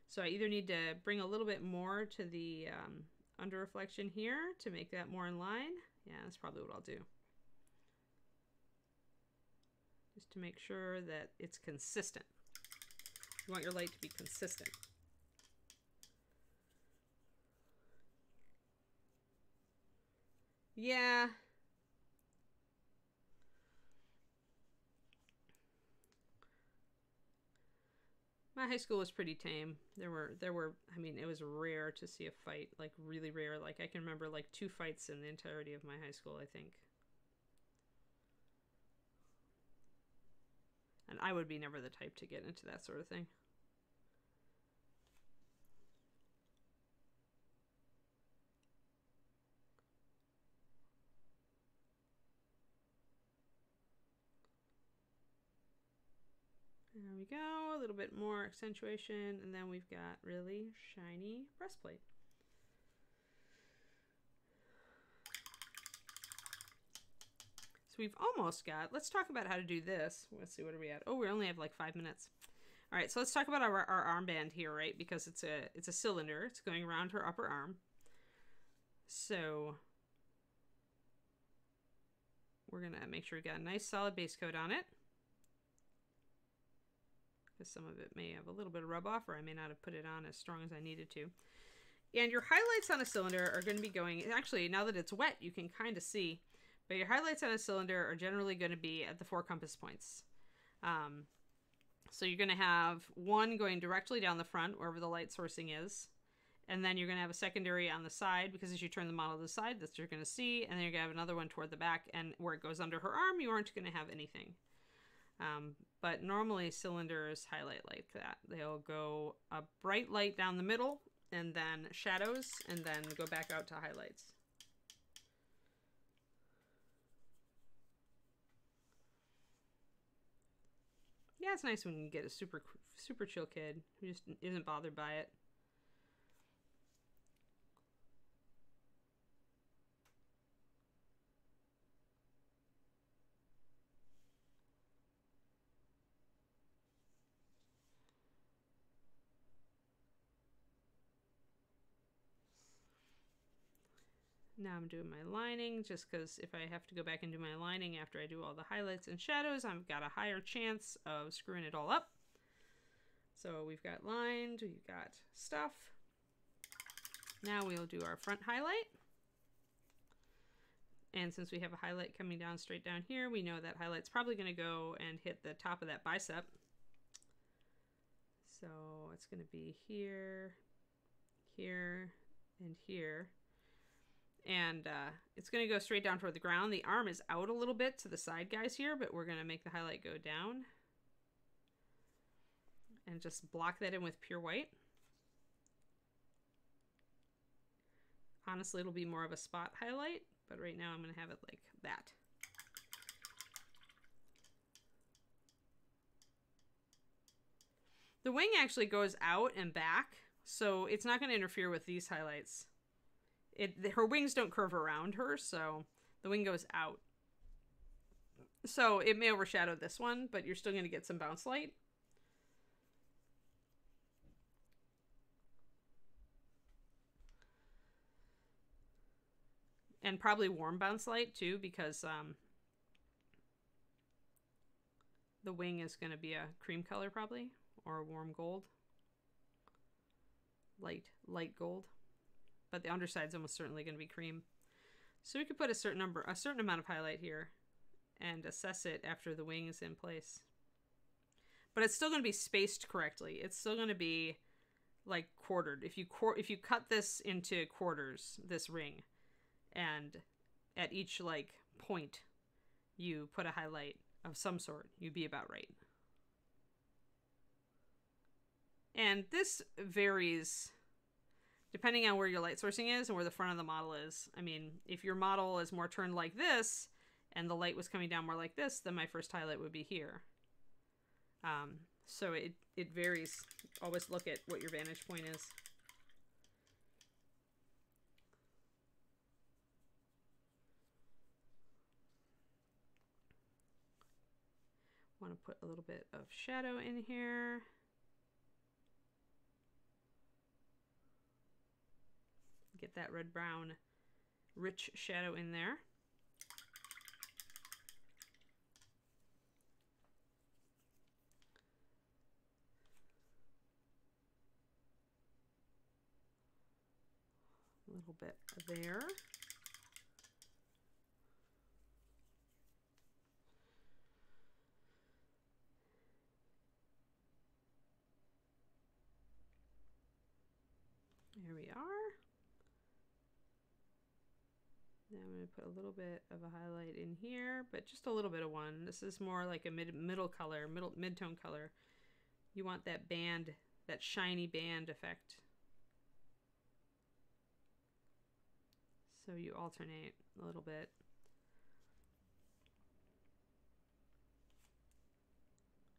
So I either need to bring a little bit more to the um, under reflection here to make that more in line. Yeah, that's probably what I'll do. Just to make sure that it's consistent. You want your light to be consistent. Yeah. My high school was pretty tame. There were there were I mean it was rare to see a fight, like really rare. Like I can remember like two fights in the entirety of my high school, I think. And I would be never the type to get into that sort of thing. There we go, a little bit more accentuation, and then we've got really shiny breastplate. So we've almost got, let's talk about how to do this. Let's see, what are we at? Oh, we only have like five minutes. All right, so let's talk about our, our armband here, right? Because it's a, it's a cylinder. It's going around her upper arm. So we're to make sure we got a nice solid base coat on it because some of it may have a little bit of rub off or I may not have put it on as strong as I needed to. And your highlights on a cylinder are going to be going, actually, now that it's wet, you can kind of see, but your highlights on a cylinder are generally going to be at the four compass points. Um, so you're going to have one going directly down the front, wherever the light sourcing is. And then you're going to have a secondary on the side, because as you turn the model to the side, that's what you're going to see. And then you're going to have another one toward the back, and where it goes under her arm, you aren't going to have anything. Um, but normally cylinders highlight like that. They'll go a bright light down the middle and then shadows and then go back out to highlights. Yeah, it's nice when you get a super super chill kid who just isn't bothered by it. I'm doing my lining just because if I have to go back and do my lining after I do all the highlights and shadows, I've got a higher chance of screwing it all up. So we've got lined, we've got stuff. Now we'll do our front highlight. And since we have a highlight coming down straight down here, we know that highlight's probably going to go and hit the top of that bicep. So it's going to be here, here, and here and uh, it's going to go straight down toward the ground. The arm is out a little bit to the side guys here, but we're going to make the highlight go down and just block that in with pure white. Honestly, it'll be more of a spot highlight, but right now I'm going to have it like that. The wing actually goes out and back, so it's not going to interfere with these highlights it her wings don't curve around her, so the wing goes out. So it may overshadow this one, but you're still going to get some bounce light. And probably warm bounce light too, because um, the wing is going to be a cream color probably, or a warm gold. Light, light gold but the underside's almost certainly going to be cream. So we could put a certain number, a certain amount of highlight here and assess it after the wing is in place. But it's still going to be spaced correctly. It's still going to be like quartered. If you if you cut this into quarters, this ring, and at each like point you put a highlight of some sort, you'd be about right. And this varies depending on where your light sourcing is and where the front of the model is. I mean, if your model is more turned like this and the light was coming down more like this, then my first highlight would be here. Um, so it, it varies. Always look at what your vantage point is. Want to put a little bit of shadow in here. Get that red brown rich shadow in there. A little bit there. Now I'm going to put a little bit of a highlight in here, but just a little bit of one. This is more like a mid middle color, middle mid-tone color. You want that band, that shiny band effect. So you alternate a little bit.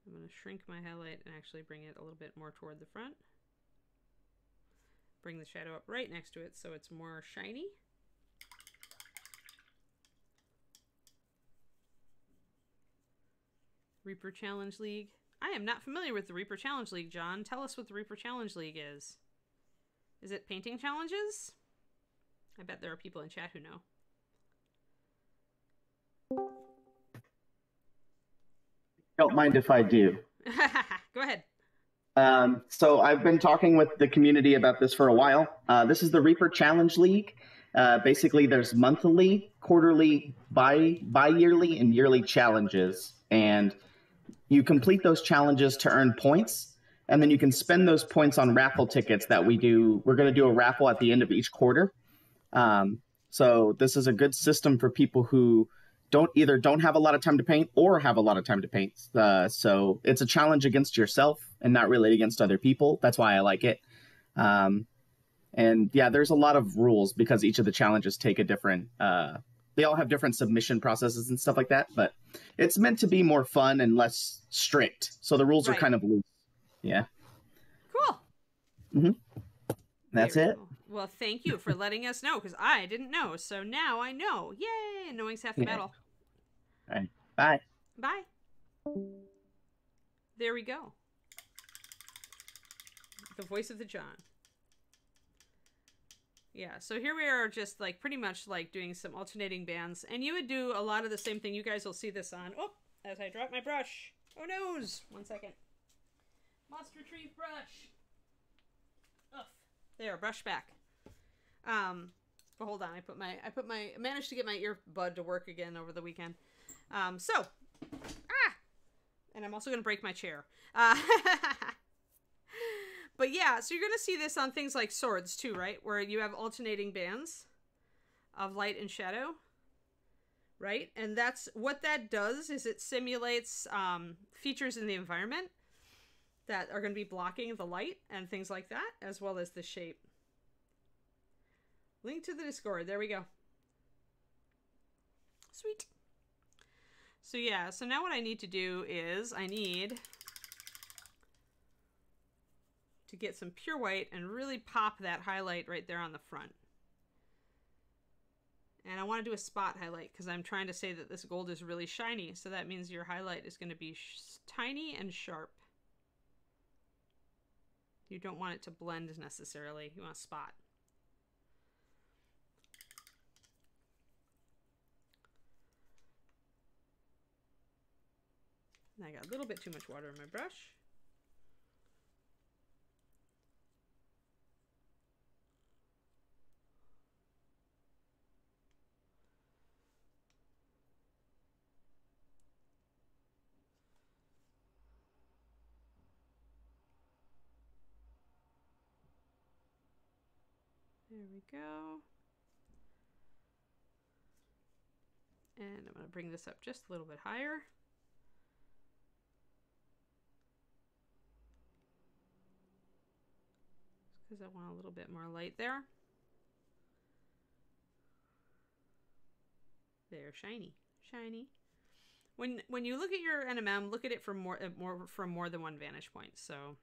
I'm going to shrink my highlight and actually bring it a little bit more toward the front. Bring the shadow up right next to it so it's more shiny. Reaper Challenge League. I am not familiar with the Reaper Challenge League, John. Tell us what the Reaper Challenge League is. Is it painting challenges? I bet there are people in chat who know. Don't mind if I do. Go ahead. Um, so I've been talking with the community about this for a while. Uh, this is the Reaper Challenge League. Uh, basically, there's monthly, quarterly, bi bi-yearly, and yearly challenges, and you complete those challenges to earn points, and then you can spend those points on raffle tickets that we do. We're going to do a raffle at the end of each quarter. Um, so this is a good system for people who don't either don't have a lot of time to paint or have a lot of time to paint. Uh, so it's a challenge against yourself and not really against other people. That's why I like it. Um, and yeah, there's a lot of rules because each of the challenges take a different. Uh, they all have different submission processes and stuff like that. But it's meant to be more fun and less strict. So the rules Right. are kind of loose. Yeah, Cool. Mm-hmm. that's Very it. cool. Well, thank you for letting us know because I didn't know. So now I know. Yay! Knowing's half the Yeah. battle. Bye. Bye. There we go. The voice of the John. Yeah, so here we are just like pretty much like doing some alternating bands. And you would do a lot of the same thing. You guys will see this on. Oh, as I drop my brush. Oh, noes. One second. Must retrieve brush. Ugh. There, brush back. Um, but hold on. I put my, I put my, I managed to get my earbud to work again over the weekend. Um, so, ah, and I'm also gonna break my chair. Uh, but yeah, so you're gonna see this on things like swords too, right? Where you have alternating bands of light and shadow, right? And that's what that does is it simulates um, features in the environment that are gonna be blocking the light and things like that, as well as the shape. Link to the Discord. There we go. Sweet. So yeah, so now what I need to do is I need to get some pure white and really pop that highlight right there on the front. And I want to do a spot highlight because I'm trying to say that this gold is really shiny. So that means your highlight is going to be tiny and sharp. You don't want it to blend necessarily. You want a spot. And I got a little bit too much water in my brush. There we go. And I'm going to bring this up just a little bit higher. because I want a little bit more light there. There, shiny, shiny. When when you look at your NMM, look at it from more uh, more from more than one vantage point. So,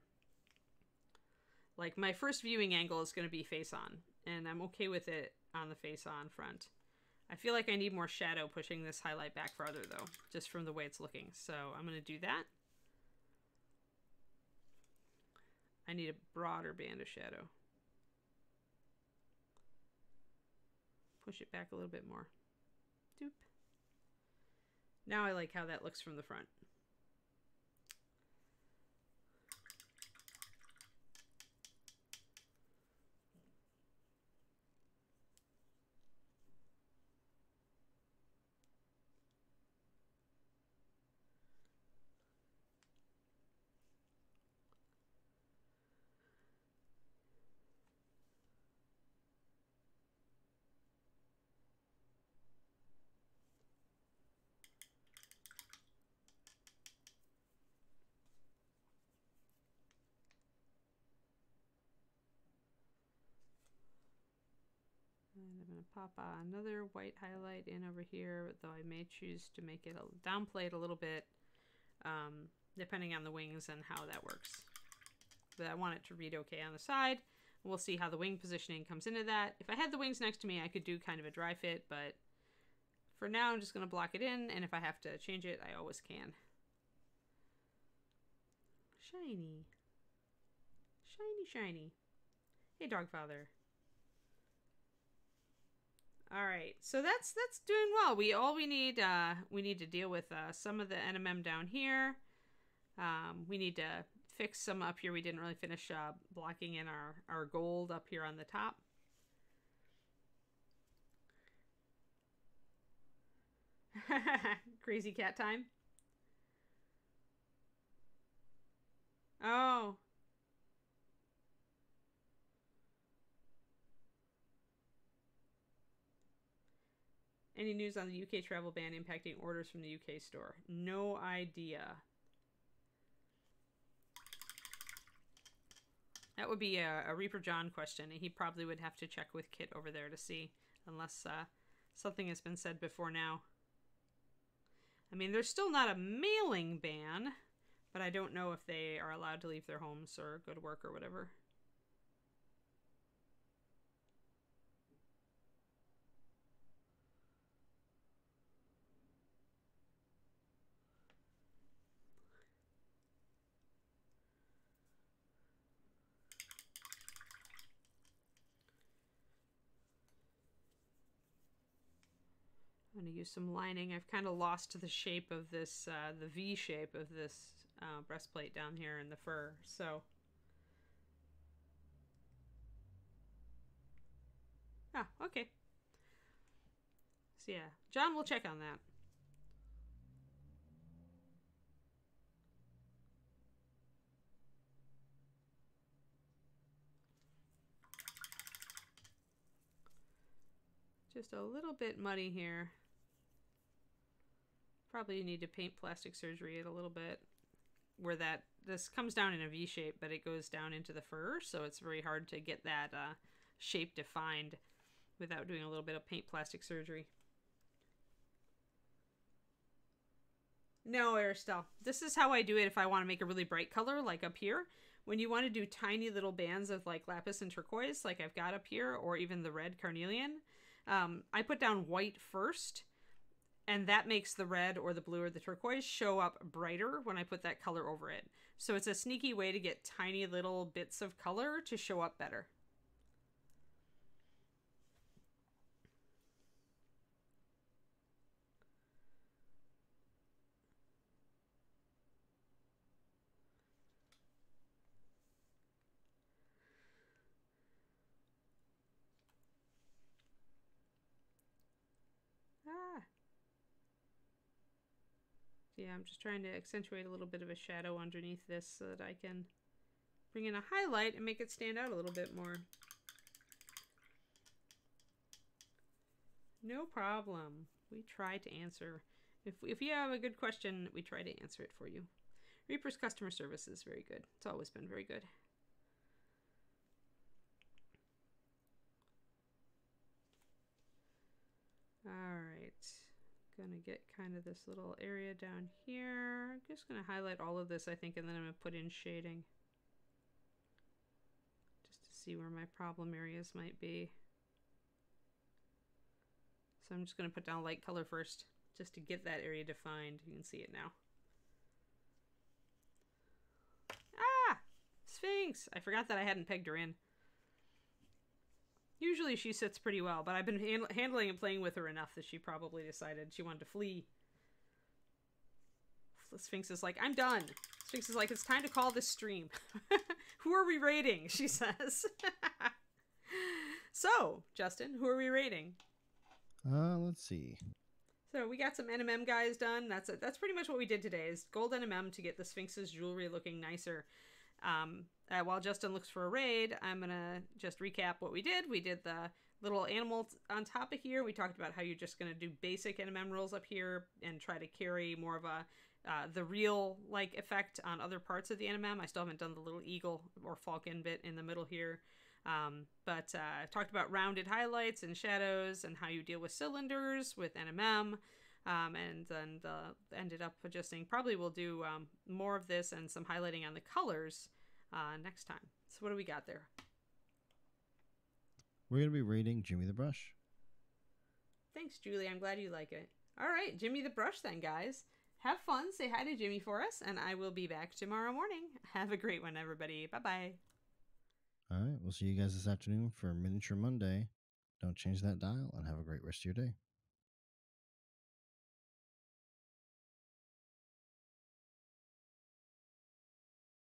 like my first viewing angle is going to be face on, and I'm okay with it on the face on front. I feel like I need more shadow pushing this highlight back farther though, just from the way it's looking. So I'm to do that. I need a broader band of shadow. Push it back a little bit more. Doop. Now I like how that looks from the front. And I'm going to pop another white highlight in over here, though I may choose to make it a, downplay it a little bit, um, depending on the wings and how that works. But I want it to read okay on the side. We'll see how the wing positioning comes into that. If I had the wings next to me, I could do kind of a dry fit, but for now, I'm just going to block it in, and if I have to change it, I always can. Shiny. Shiny, shiny. Hey, Dogfather. All right, so that's that's doing well. We all we need uh, we need to deal with uh, some of the NMM down here. Um, we need to fix some up here. We didn't really finish uh, blocking in our our gold up here on the top. Crazy cat time. Oh. Any news on the UK travel ban impacting orders from the UK store? No idea. That would be a, a, Reaper John question. And he probably would have to check with Kit over there to see, unless uh, something has been said before now. I mean, there's still not a mailing ban, but I don't know if they are allowed to leave their homes or go to work or whatever. To use some lining. I've kind of lost the shape of this, uh, the V shape of this uh, breastplate down here in the fur, so. Ah, okay. So yeah, John will check on that. Just a little bit muddy here. Probably need to paint plastic surgery it a little bit. Where that, this comes down in a V shape, but it goes down into the fur, so it's very hard to get that uh, shape defined without doing a little bit of paint plastic surgery. No, Aristel. This is how I do it if I want to make a really bright color, like up here. When you want to do tiny little bands of like lapis and turquoise, like I've got up here, or even the red carnelian, um, I put down white first and that makes the red or the blue or the turquoise show up brighter when I put that color over it. So it's a sneaky way to get tiny little bits of color to show up better. yeah, I'm just trying to accentuate a little bit of a shadow underneath this so that I can bring in a highlight and make it stand out a little bit more. No problem. We try to answer. If, if you have a good question, we try to answer it for you. Reaper's customer service is very good. It's always been very good. All right gonna get kind of this little area down here. I'm just gonna highlight all of this, I think, and then I'm gonna put in shading. Just to see where my problem areas might be. So I'm just gonna put down light color first, just to get that area defined. You can see it now. Ah! Sphinx! I forgot that I hadn't pegged her in. Usually she sits pretty well, but I've been hand handling and playing with her enough that she probably decided she wanted to flee. Sphinx is like, I'm done. Sphinx is like, it's time to call this stream. who are we rating? She says. so, Justin, who are we rating? Uh, let's see. So we got some NMM guys done. That's it. That's pretty much what we did today. Is gold NMM to get the Sphinx's jewelry looking nicer. Um, uh, while Justin looks for a raid, I'm gonna just recap what we did. We did the little animal on top of here. We talked about how you're just gonna do basic NMM rules up here and try to carry more of a uh, the real like effect on other parts of the NMM. I still haven't done the little eagle or falcon bit in the middle here. Um, but uh, talked about rounded highlights and shadows and how you deal with cylinders with NMM. Um, and then uh, ended up adjusting. Probably we'll do um, more of this and some highlighting on the colors uh, next time. So what do we got there? We're going to be reading Jimmy the Brush. Thanks, Julie. I'm glad you like it. All right, Jimmy the Brush, then, guys. Have fun. Say hi to Jimmy for us, and I will be back tomorrow morning. Have a great one, everybody. Bye bye. All right. We'll see you guys this afternoon for Miniature Monday. Don't change that dial and have a great rest of your day.